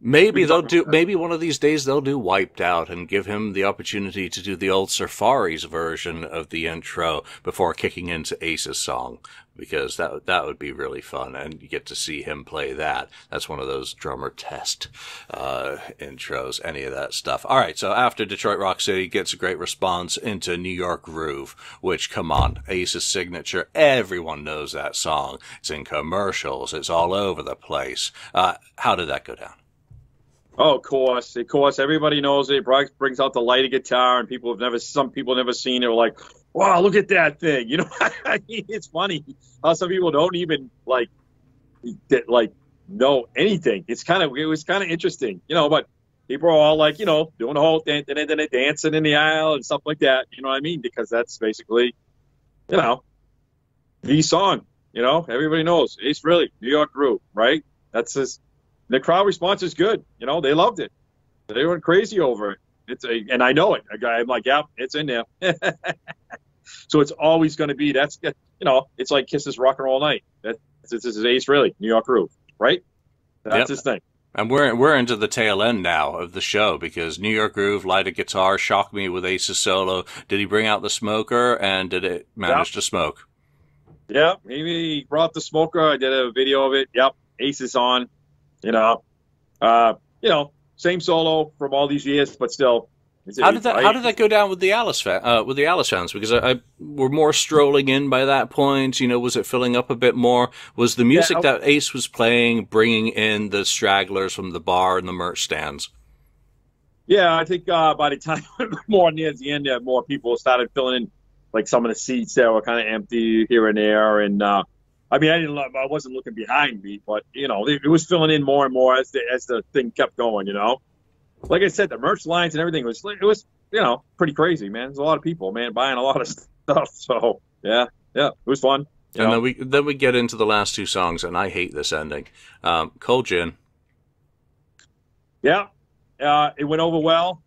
Maybe they'll do. Maybe one of these days they'll do "Wiped Out" and give him the opportunity to do the old Surfaris version of the intro before kicking into Ace's song, because that that would be really fun, and you get to see him play that. That's one of those drummer test uh, intros. Any of that stuff. All right. So after Detroit Rock City gets a great response into New York Groove, which come on, Ace's signature. Everyone knows that song. It's in commercials. It's all over the place. Uh, how did that go down? Oh, of course, of course. Everybody knows it. Brooks brings out the lighted guitar, and people have never, some people have never seen it. Like, wow, look at that thing. You know, it's funny how some people don't even like, like know anything. It's kind of, it was kind of interesting, you know. But people are all like, you know, doing the whole thing, and then dancing in the aisle and stuff like that. You know what I mean? Because that's basically, you know, the song. You know, everybody knows Ace Frehley, New York Groove, right? That's his. The crowd response is good. You know, they loved it. They went crazy over it. It's a, and I know it. I'm like, yeah, it's in there. so it's always going to be. That's you know, it's like Kiss's Rock and Roll Night. That's this is Ace Frehley New York Groove, right? That's yep. his thing. And we're we're into the tail end now of the show because New York Groove, light a guitar, shocked me with Ace's solo. Did he bring out the smoker and did it manage yep. to smoke? Yeah, maybe he brought the smoker. I did a video of it. Yep, Ace is on. You know, uh, you know, same solo from all these years, but still. How did that? I, how did that go down with the Alice fa- uh, with the Alice fans? Because I, I were more strolling in by that point. You know, was it filling up a bit more? Was the music yeah, that Ace was playing bringing in the stragglers from the bar and the merch stands? Yeah, I think uh, by the time more near the end, there more people started filling in like some of the seats that were kind of empty here and there. And uh, I mean, I didn't, I wasn't looking behind me, but you know, it, was filling in more and more as the as the thing kept going. You know, like I said, the merch lines and everything was it was you know pretty crazy, man. There's a lot of people, man, buying a lot of stuff. So yeah, yeah, it was fun. And know? then we then we get into the last two songs, and I hate this ending. Um, Cold Gin. Yeah, uh, it went over well.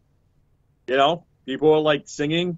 You know, people were like singing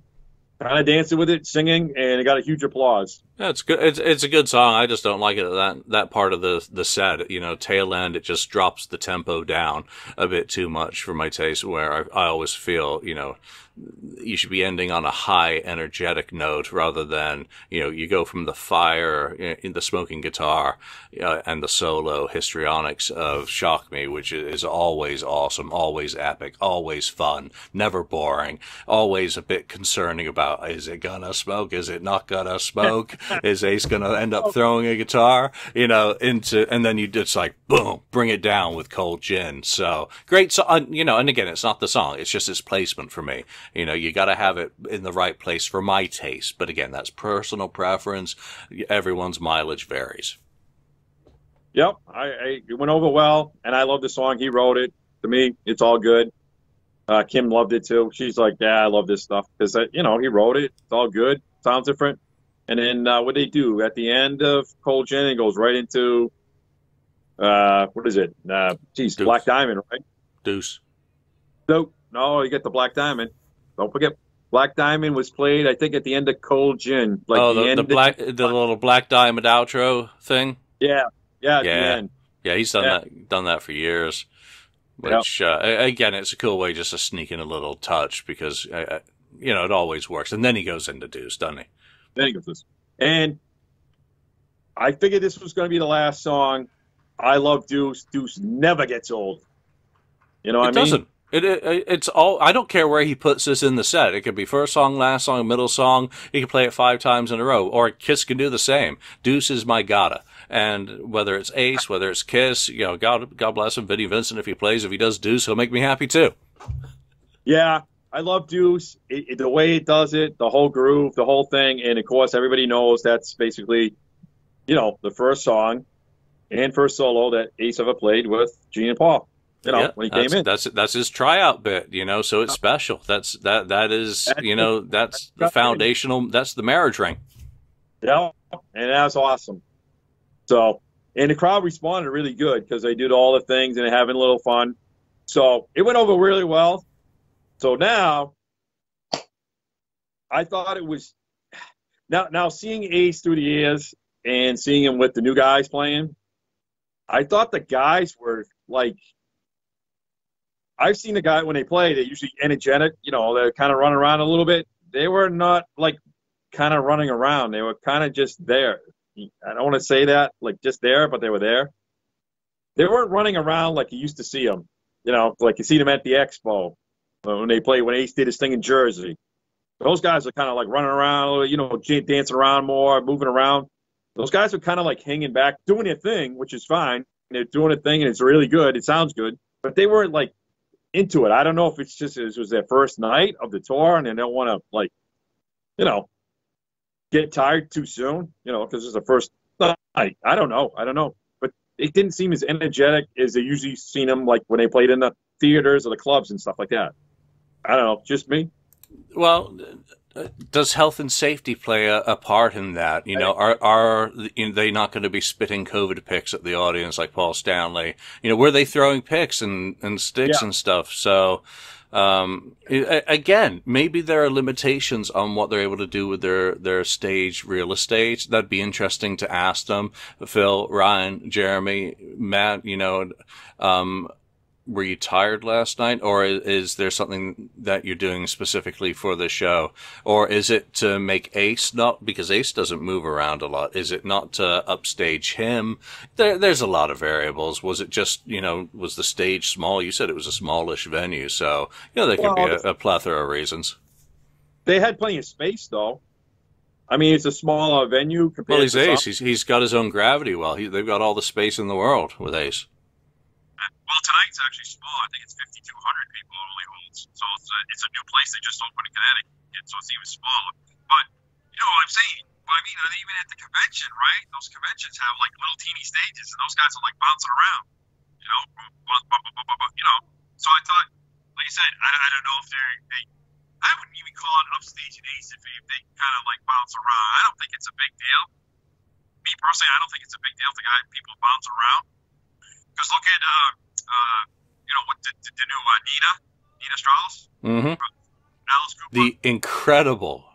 kind of dancing with it, singing, and it got a huge applause. Yeah, it's good. It's it's a good song. I just don't like it that that part of the the set. You know, tail end it just drops the tempo down a bit too much for my taste. Where I, I always feel you know you should be ending on a high energetic note rather than you know you go from the fire in the smoking guitar uh, and the solo histrionics of shock me which is always awesome always epic always fun never boring always a bit concerning about is it gonna smoke is it not gonna smoke is ace gonna end up throwing a guitar you know into and then you just like boom bring it down with cold gin. So great song you know and again it's not the song it's just its placement for me you know, you got to have it in the right place for my taste. But again, that's personal preference. Everyone's mileage varies. Yep, I, I it went over well, and I love the song. He wrote it. To me, it's all good. Uh, Kim loved it too. She's like, "Yeah, I love this stuff because uh, you know he wrote it. It's all good. Sounds different." And then uh, what they do at the end of Cold Gin, it goes right into uh, what is it? Uh, geez, Deuce. Black Diamond, right? Deuce. Nope. No, you get the Black Diamond. Don't forget, Black Diamond was played, I think, at the end of Cold Gin. Like oh, the, the, the black, the, the little Black Diamond outro thing. Yeah, yeah, yeah, yeah. He's done yeah. that, done that for years. Which yep. uh, again, it's a cool way just to sneak in a little touch because uh, uh, you know it always works. And then he goes into Deuce, doesn't he? Then he goes this, and I figured this was going to be the last song. I love Deuce. Deuce never gets old. You know what it I mean? Doesn't. It, it, it's all. I don't care where he puts this in the set. It could be first song, last song, middle song. He can play it five times in a row, or Kiss can do the same. Deuce is my gotta, and whether it's Ace, whether it's Kiss, you know, God, God bless him, Vinnie Vincent. If he plays, if he does Deuce, he'll make me happy too. Yeah, I love Deuce. It, the way it does it, the whole groove, the whole thing, and of course, everybody knows that's basically, you know, the first song and first solo that Ace ever played with Gene and Paul you know, yeah, when he came in. That's that's his tryout bit, you know. So it's uh-huh. special. That's that that is that's you know that's the foundational. That's the marriage ring. Yeah, and that's awesome. So, and the crowd responded really good because they did all the things and having a little fun. So it went over really well. So now, I thought it was now now seeing Ace through the years and seeing him with the new guys playing. I thought the guys were like I've seen a guy when they play, they're usually energetic. You know, they're kind of running around a little bit. They were not like kind of running around. They were kind of just there. I don't want to say that like just there, but they were there. They weren't running around like you used to see them. You know, like you see them at the expo uh, when they play when Ace did his thing in Jersey. Those guys are kind of like running around, you know, dancing around more, moving around. Those guys are kind of like hanging back, doing their thing, which is fine. They're doing a thing, and it's really good. It sounds good, but they weren't like into it. I don't know if it's just it was their first night of the tour and they don't want to like, you know, get tired too soon. You know, because it's the first night. I don't know. I don't know, but it didn't seem as energetic as they usually seen them like when they played in the theaters or the clubs and stuff like that. I don't know. Just me. Well, does health and safety play a, a part in that? You know, are are they not going to be spitting COVID picks at the audience like Paul Stanley? You know, were they throwing picks and, and sticks yeah. and stuff? So, um, again, maybe there are limitations on what they're able to do with their, their stage real estate. That'd be interesting to ask them. Phil, Ryan, Jeremy, Matt, you know, um, were you tired last night or is there something that you're doing specifically for the show or is it to make ace not because ace doesn't move around a lot is it not to upstage him there, there's a lot of variables was it just you know was the stage small you said it was a smallish venue so you know there could well, be a, a plethora of reasons they had plenty of space though I mean, it's a smaller venue compared. Well, he's Ace. He's, he's got his own gravity well. He, they've got all the space in the world with Ace. Well, tonight's actually small. I think it's 5,200 people only holds. So it's a, it's a new place they just opened in Connecticut, so it's even smaller. But, you know what I'm saying? I mean, even at the convention, right? Those conventions have like little teeny stages, and those guys are like bouncing around, you know? You know? So I thought, like I said, I, I don't know if they're, they, I wouldn't even call it upstage and ace if, if they kind of like bounce around. I don't think it's a big deal. Me personally, I don't think it's a big deal if the guy people bounce around. Because look at, uh, uh, you know, what the, the, the new uh, Nita, Nita Strauss. Mm-hmm. The incredible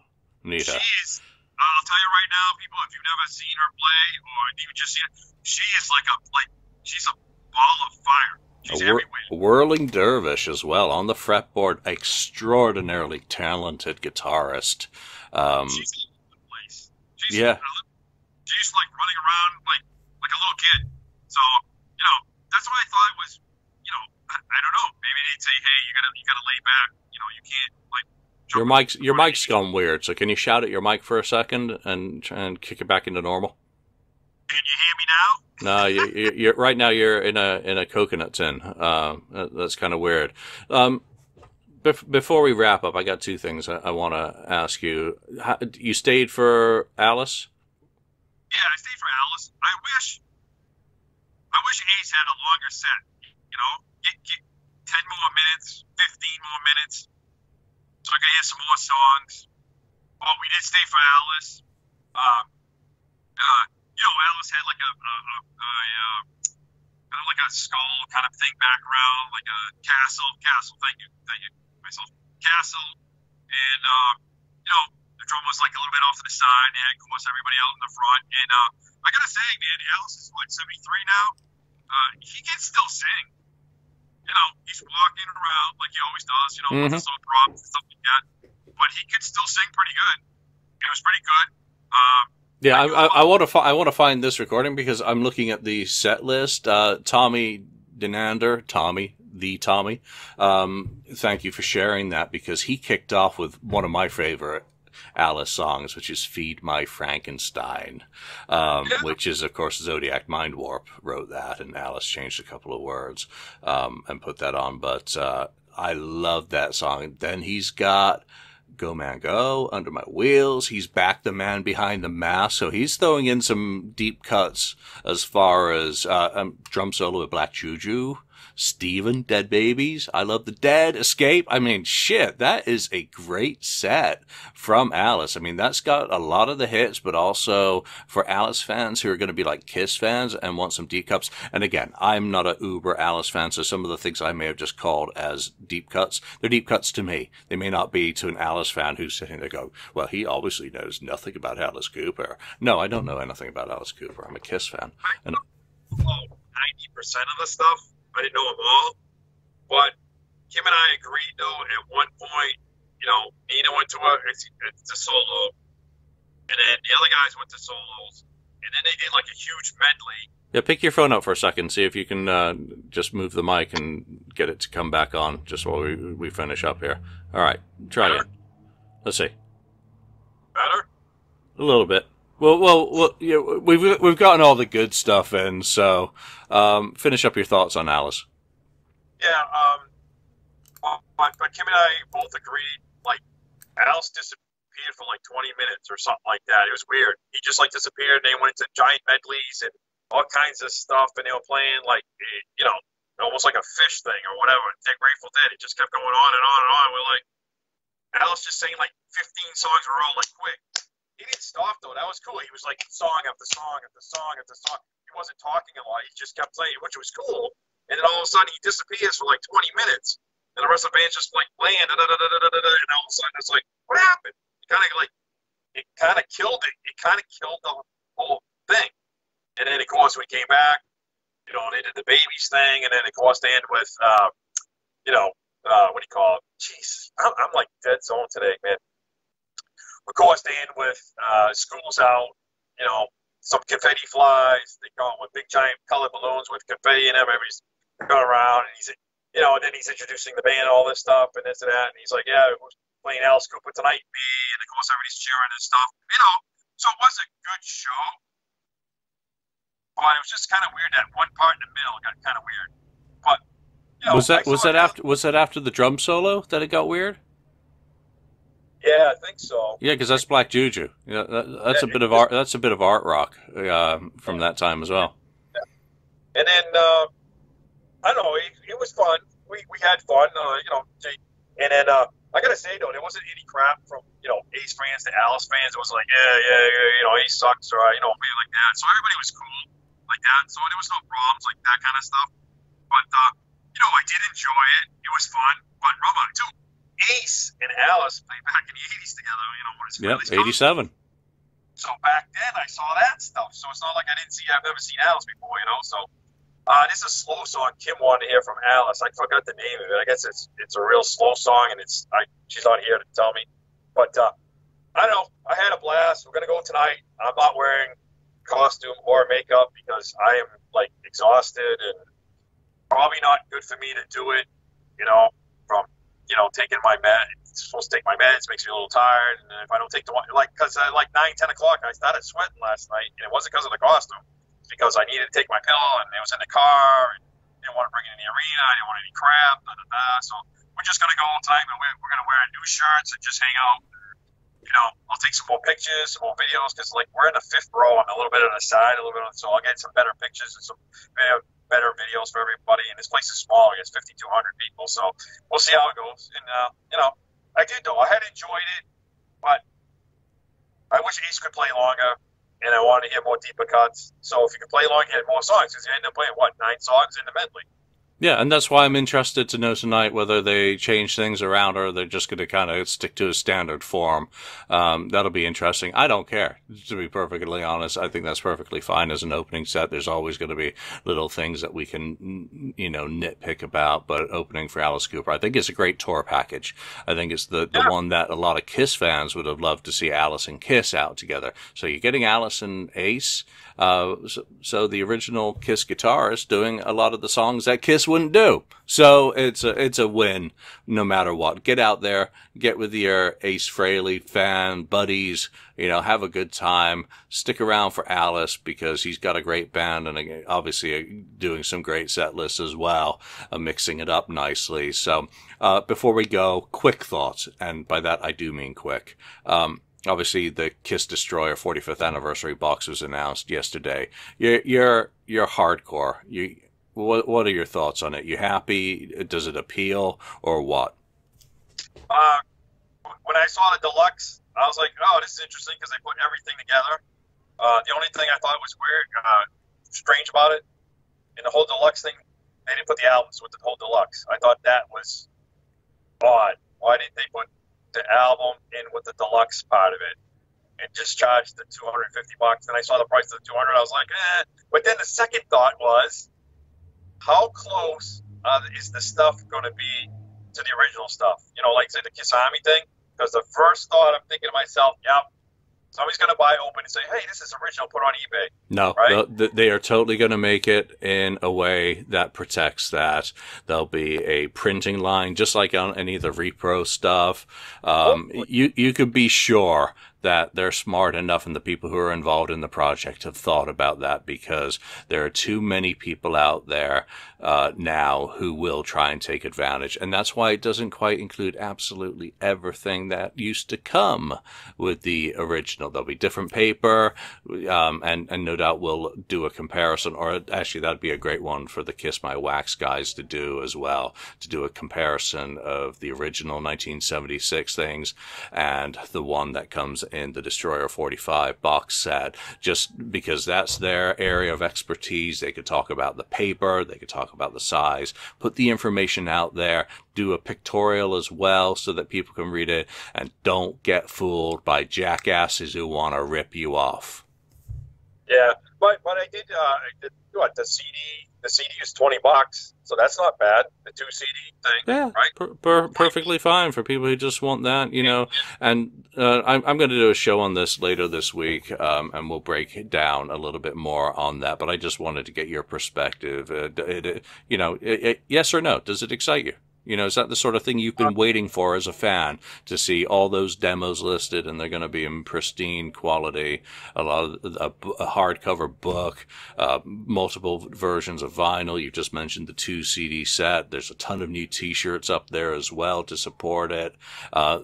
Nita. She's, I'll tell you right now, people, if you've never seen her play or even just seen her, she is like a, like, she's a ball of fire. She's a whir- whirling dervish as well on the fretboard. Extraordinarily talented guitarist. Um, she's place. She's, yeah. She's like running around like like a little kid. So you that's what I thought was, you know, I, I don't know. Maybe they'd say, hey, you gotta you gotta lay back. You know, you can't like. Your mic's your mic's gone weird. So can you shout at your mic for a second and and kick it back into normal? Can you hear me now? no, you, you're right now. You're in a in a coconut tin. Uh, that's kind of weird. Um, before we wrap up, I got two things I, I want to ask you. How, you stayed for Alice? Yeah, I stayed for Alice. I wish I wish Ace had a longer set. You know, get, get ten more minutes, fifteen more minutes, so I could hear some more songs. But we did stay for Alice. Um, uh, you know, Alice had like a, a, a, a, a kind of like a skull kind of thing background, like a castle. Castle, thank you, thank you, myself. Castle, and uh, you know, the drum was like a little bit off to the side, and course everybody out in the front. And uh, I gotta say, man, Alice is what 73 now. Uh, he can still sing. You know, he's walking around like he always does. You know, mm-hmm. with some props and stuff like that. But he could still sing pretty good. It was pretty good. Um, yeah, I, I, I, want to fi- I want to find this recording because I'm looking at the set list. Uh, Tommy Denander, Tommy, the Tommy. Um, thank you for sharing that because he kicked off with one of my favorite Alice songs, which is Feed My Frankenstein, um, yeah. which is, of course, Zodiac Mindwarp wrote that, and Alice changed a couple of words um, and put that on. But uh, I love that song. Then he's got. Go Man Go, Under My Wheels. He's back the man behind the mask. So he's throwing in some deep cuts as far as uh, um, drum solo with Black Juju Steven, Dead Babies, I Love the Dead, Escape. I mean, shit, that is a great set from Alice. I mean, that's got a lot of the hits, but also for Alice fans who are going to be like Kiss fans and want some deep cuts. And again, I'm not a uber Alice fan, so some of the things I may have just called as deep cuts, they're deep cuts to me. They may not be to an Alice fan who's sitting there going, well, he obviously knows nothing about Alice Cooper. No, I don't know anything about Alice Cooper. I'm a Kiss fan. And, 90% of the stuff I didn't know them all, but Kim and I agreed though at one point, you know, Nita went to a, a solo, and then the other guys went to solos, and then they did like a huge medley. Yeah, pick your phone up for a second. See if you can uh, just move the mic and get it to come back on just while we, we finish up here. All right, try Better? it. Let's see. Better. A little bit. Well, well, well yeah, we've we've gotten all the good stuff in, so um, finish up your thoughts on Alice. Yeah, um, but but Kim and I both agreed like Alice disappeared for like 20 minutes or something like that. It was weird. He just like disappeared. And they went into giant medleys and all kinds of stuff, and they were playing like you know almost like a Phish thing or whatever. They're Grateful Dead. It just kept going on and on and on. We're like Alice just sang like 15 songs were all like quick. He didn't stop though. That was cool. He was like song after song after song after song. He wasn't talking a lot. He just kept playing, which was cool. And then all of a sudden he disappears for like 20 minutes, and the rest of the band's just like playing, and all of a sudden it's like, what happened? It kind of like it kind of killed it. It kind of killed the whole thing. And then of course we came back. You know, they did the babies thing, and then of course they ended with, uh, you know, uh, what do you call it? Jeez, I'm, I'm like dead zone today, man. Of course, they end with uh, schools out, you know, some confetti flies. They go with big giant colored balloons with confetti in them. Everybody's going around, and he's, you know, and then he's introducing the band, all this stuff, and this and that. And he's like, yeah, we're playing Alice Cooper tonight, me, and of course everybody's cheering and stuff. You know, so it was a good show, but it was just kind of weird. That one part in the middle got kind of weird. But you know, was that was that after was that after the drum solo that it got weird? Yeah, I think so. Yeah, because that's Black Juju. Yeah, that, that's yeah, a bit of art. That's a bit of art rock uh, from that time as well. Yeah. And then uh, I don't know. It, it, was fun. We, we had fun. Uh, you know, and then uh, I gotta say though, there wasn't any crap from you know Ace fans to Alice fans. It was like, yeah, yeah, yeah you know, Ace sucks or you know, maybe like that. So everybody was cool like that. So there was no problems like that kind of stuff. But uh, you know, I did enjoy it. It was fun. But Rama too Ace and Alice played back in the '80s together. You know, what is it? Yep, '87. So back then, I saw that stuff. So it's not like I didn't see. I've never seen Alice before, you know. So uh, this is a slow song Kim wanted to hear from Alice. I forgot the name of it. I guess it's it's a real slow song, and it's I, she's not here to tell me. But uh, I don't know. I had a blast. We're gonna go tonight. I'm not wearing costume or makeup because I am like exhausted and probably not good for me to do it. You know, from you know, taking my meds, supposed to take my meds, makes me a little tired. And if I don't take the one, like, because uh, like 9, 10 o'clock, I started sweating last night, and it wasn't because of the costume. It's because I needed to take my pillow, and it was in the car, and didn't want to bring it in the arena. I didn't want any crap, da, da, da. So we're just going to go time, and we're, we're going to wear new shirts and just hang out. You know, I'll take some more pictures, some more videos, because, like, we're in the fifth row. I'm a little bit on the side, a little bit on, so I'll get some better pictures and some better videos for everybody. And this place is small; it's 5,200 people, so we'll see how it goes. And uh, you know, I did though. I had enjoyed it, but I wish Ace could play longer. And I wanted to hear more deeper cuts. So if you could play longer, you had more songs because you ended up playing what nine songs in the medley. Yeah, and that's why I'm interested to know tonight whether they change things around or they're just going to kind of stick to a standard form. Um, that'll be interesting. I don't care, to be perfectly honest. I think that's perfectly fine as an opening set. There's always going to be little things that we can, you know, nitpick about, but opening for Alice Cooper, I think it's a great tour package. I think it's the, the yeah. one that a lot of Kiss fans would have loved to see Alice and Kiss out together. So you're getting Alice and Ace. Uh, so, so the original Kiss guitarist doing a lot of the songs that Kiss wouldn't do. So it's a it's a win no matter what. Get out there, get with your Ace Frehley fan buddies, you know, have a good time. Stick around for Alice because he's got a great band and obviously uh, doing some great set lists as well, uh, mixing it up nicely. So uh, before we go, quick thoughts, and by that I do mean quick. Um, obviously the Kiss Destroyer 45th anniversary box was announced yesterday. You're you're you're hardcore. You what what are your thoughts on it? You happy? Does it appeal or what? Uh, when I saw the deluxe, I was like, oh, this is interesting because they put everything together. Uh, the only thing I thought was weird, uh, strange about it, in the whole deluxe thing, they didn't put the albums with the whole deluxe. I thought that was odd. Why didn't they put the album in with the deluxe part of it and just charged the 250 bucks. And I saw the price of the 200. I was like, eh. But then the second thought was, how close uh, is the stuff going to be to the original stuff? You know, like say the Kiss Army thing. Because the first thought I'm thinking to myself, yep, Somebody's going to buy open and say, "Hey, this is original. Put on eBay." No, right? they are totally going to make it in a way that protects that. There'll be a printing line, just like on any of the repro stuff. Um, you you could be sure that they're smart enough and the people who are involved in the project have thought about that because there are too many people out there uh, now who will try and take advantage. And that's why it doesn't quite include absolutely everything that used to come with the original. There'll be different paper, um, and, and no doubt we'll do a comparison, or actually, that'd be a great one for the Kiss My Wax guys to do as well, to do a comparison of the original 1976 things and the one that comes in the Destroyer 45 box set, just because that's their area of expertise. They could talk about the paper, they could talk about the size, put the information out there, do a pictorial as well so that people can read it, and don't get fooled by jackasses who want to rip you off. Yeah, but but I did uh, I did what the CD the CD is twenty bucks, so that's not bad. The two CD thing, yeah, right? Per, per, perfectly fine for people who just want that, you know. And uh, I'm I'm going to do a show on this later this week, um, and we'll break down a little bit more on that. But I just wanted to get your perspective. Uh, it, it, you know, it, yes or no? Does it excite you? You know, is that the sort of thing you've been waiting for as a fan to see all those demos listed and they're going to be in pristine quality, a lot of a, a hardcover book, uh, multiple versions of vinyl. You just mentioned the two CD set. There's a ton of new T-shirts up there as well to support it. Uh,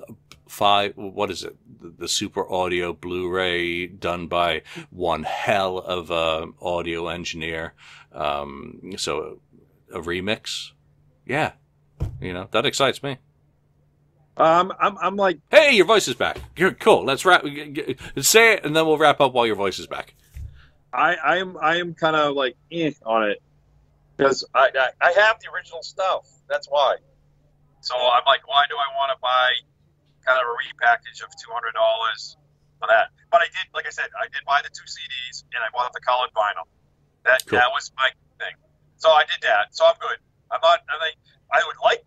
five what is it the super audio blu-ray done by one hell of a audio engineer um, so a remix yeah you know, that excites me. Um, I'm, I'm like, hey, your voice is back. You're cool. Let's wrap. Say it, and then we'll wrap up while your voice is back. I, I am, I am kind of like eh on it because I, I, I have the original stuff. That's why. So I'm like, why do I want to buy kind of a repackage of two hundred dollars for that? But I did, like I said, I did buy the two CDs and I bought the colored vinyl. That cool. that was my thing. So I did that. So I'm good. I'm not. I mean, I would like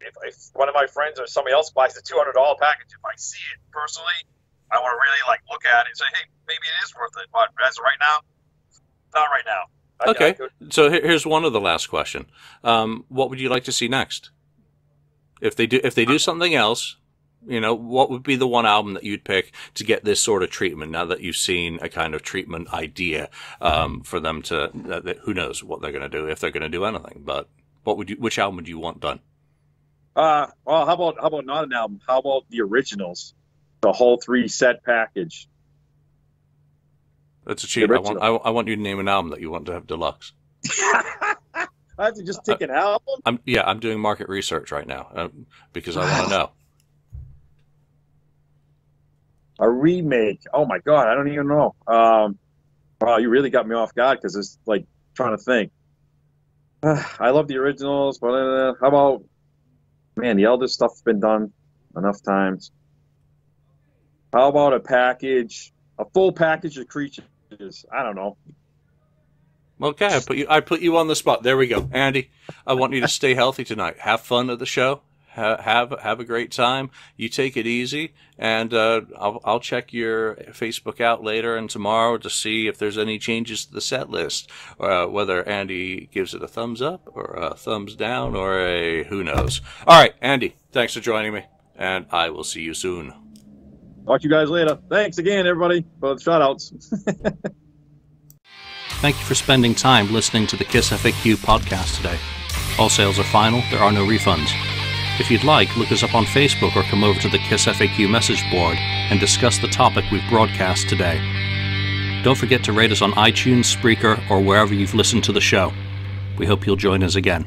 if, if one of my friends or somebody else buys the two hundred dollar package. If I see it personally, I want to really like look at it and say, hey, maybe it is worth it. But as of right now, not right now. I, okay, I so here's one of the last question. Um, what would you like to see next? If they do, if they do something else, you know, what would be the one album that you'd pick to get this sort of treatment? Now that you've seen a kind of treatment idea um, for them to, uh, who knows what they're going to do if they're going to do anything, but what would you? Which album would you want done? Uh, well, how about how about not an album? How about the originals, the whole three set package? That's a cheat. I want I, I, want you to name an album that you want to have deluxe. I have to just take uh, an album. I'm yeah. I'm doing market research right now uh, because I want to know. A remake. Oh my god, I don't even know. Um, wow, you really got me off guard because it's like trying to think. I love the originals, but uh, how about man? The Elder stuff's been done enough times. How about a package, a full package of creatures? I don't know. Okay, I put you. I put you on the spot. There we go, Andy. I want you to stay healthy tonight. Have fun at the show have have a great time. You take it easy, and uh, I'll I'll check your Facebook out later and tomorrow to see if there's any changes to the set list, uh, whether Andy gives it a thumbs up or a thumbs down or a who knows. All right, Andy, thanks for joining me, and I will see you soon. Talk to you guys later. Thanks again, everybody, for the shout outs. Thank you for spending time listening to the Kiss FAQ podcast today. All sales are final, there are no refunds. If you'd like, look us up on Facebook or come over to the KISS FAQ message board and discuss the topic we've broadcast today. Don't forget to rate us on iTunes, Spreaker, or wherever you've listened to the show. We hope you'll join us again.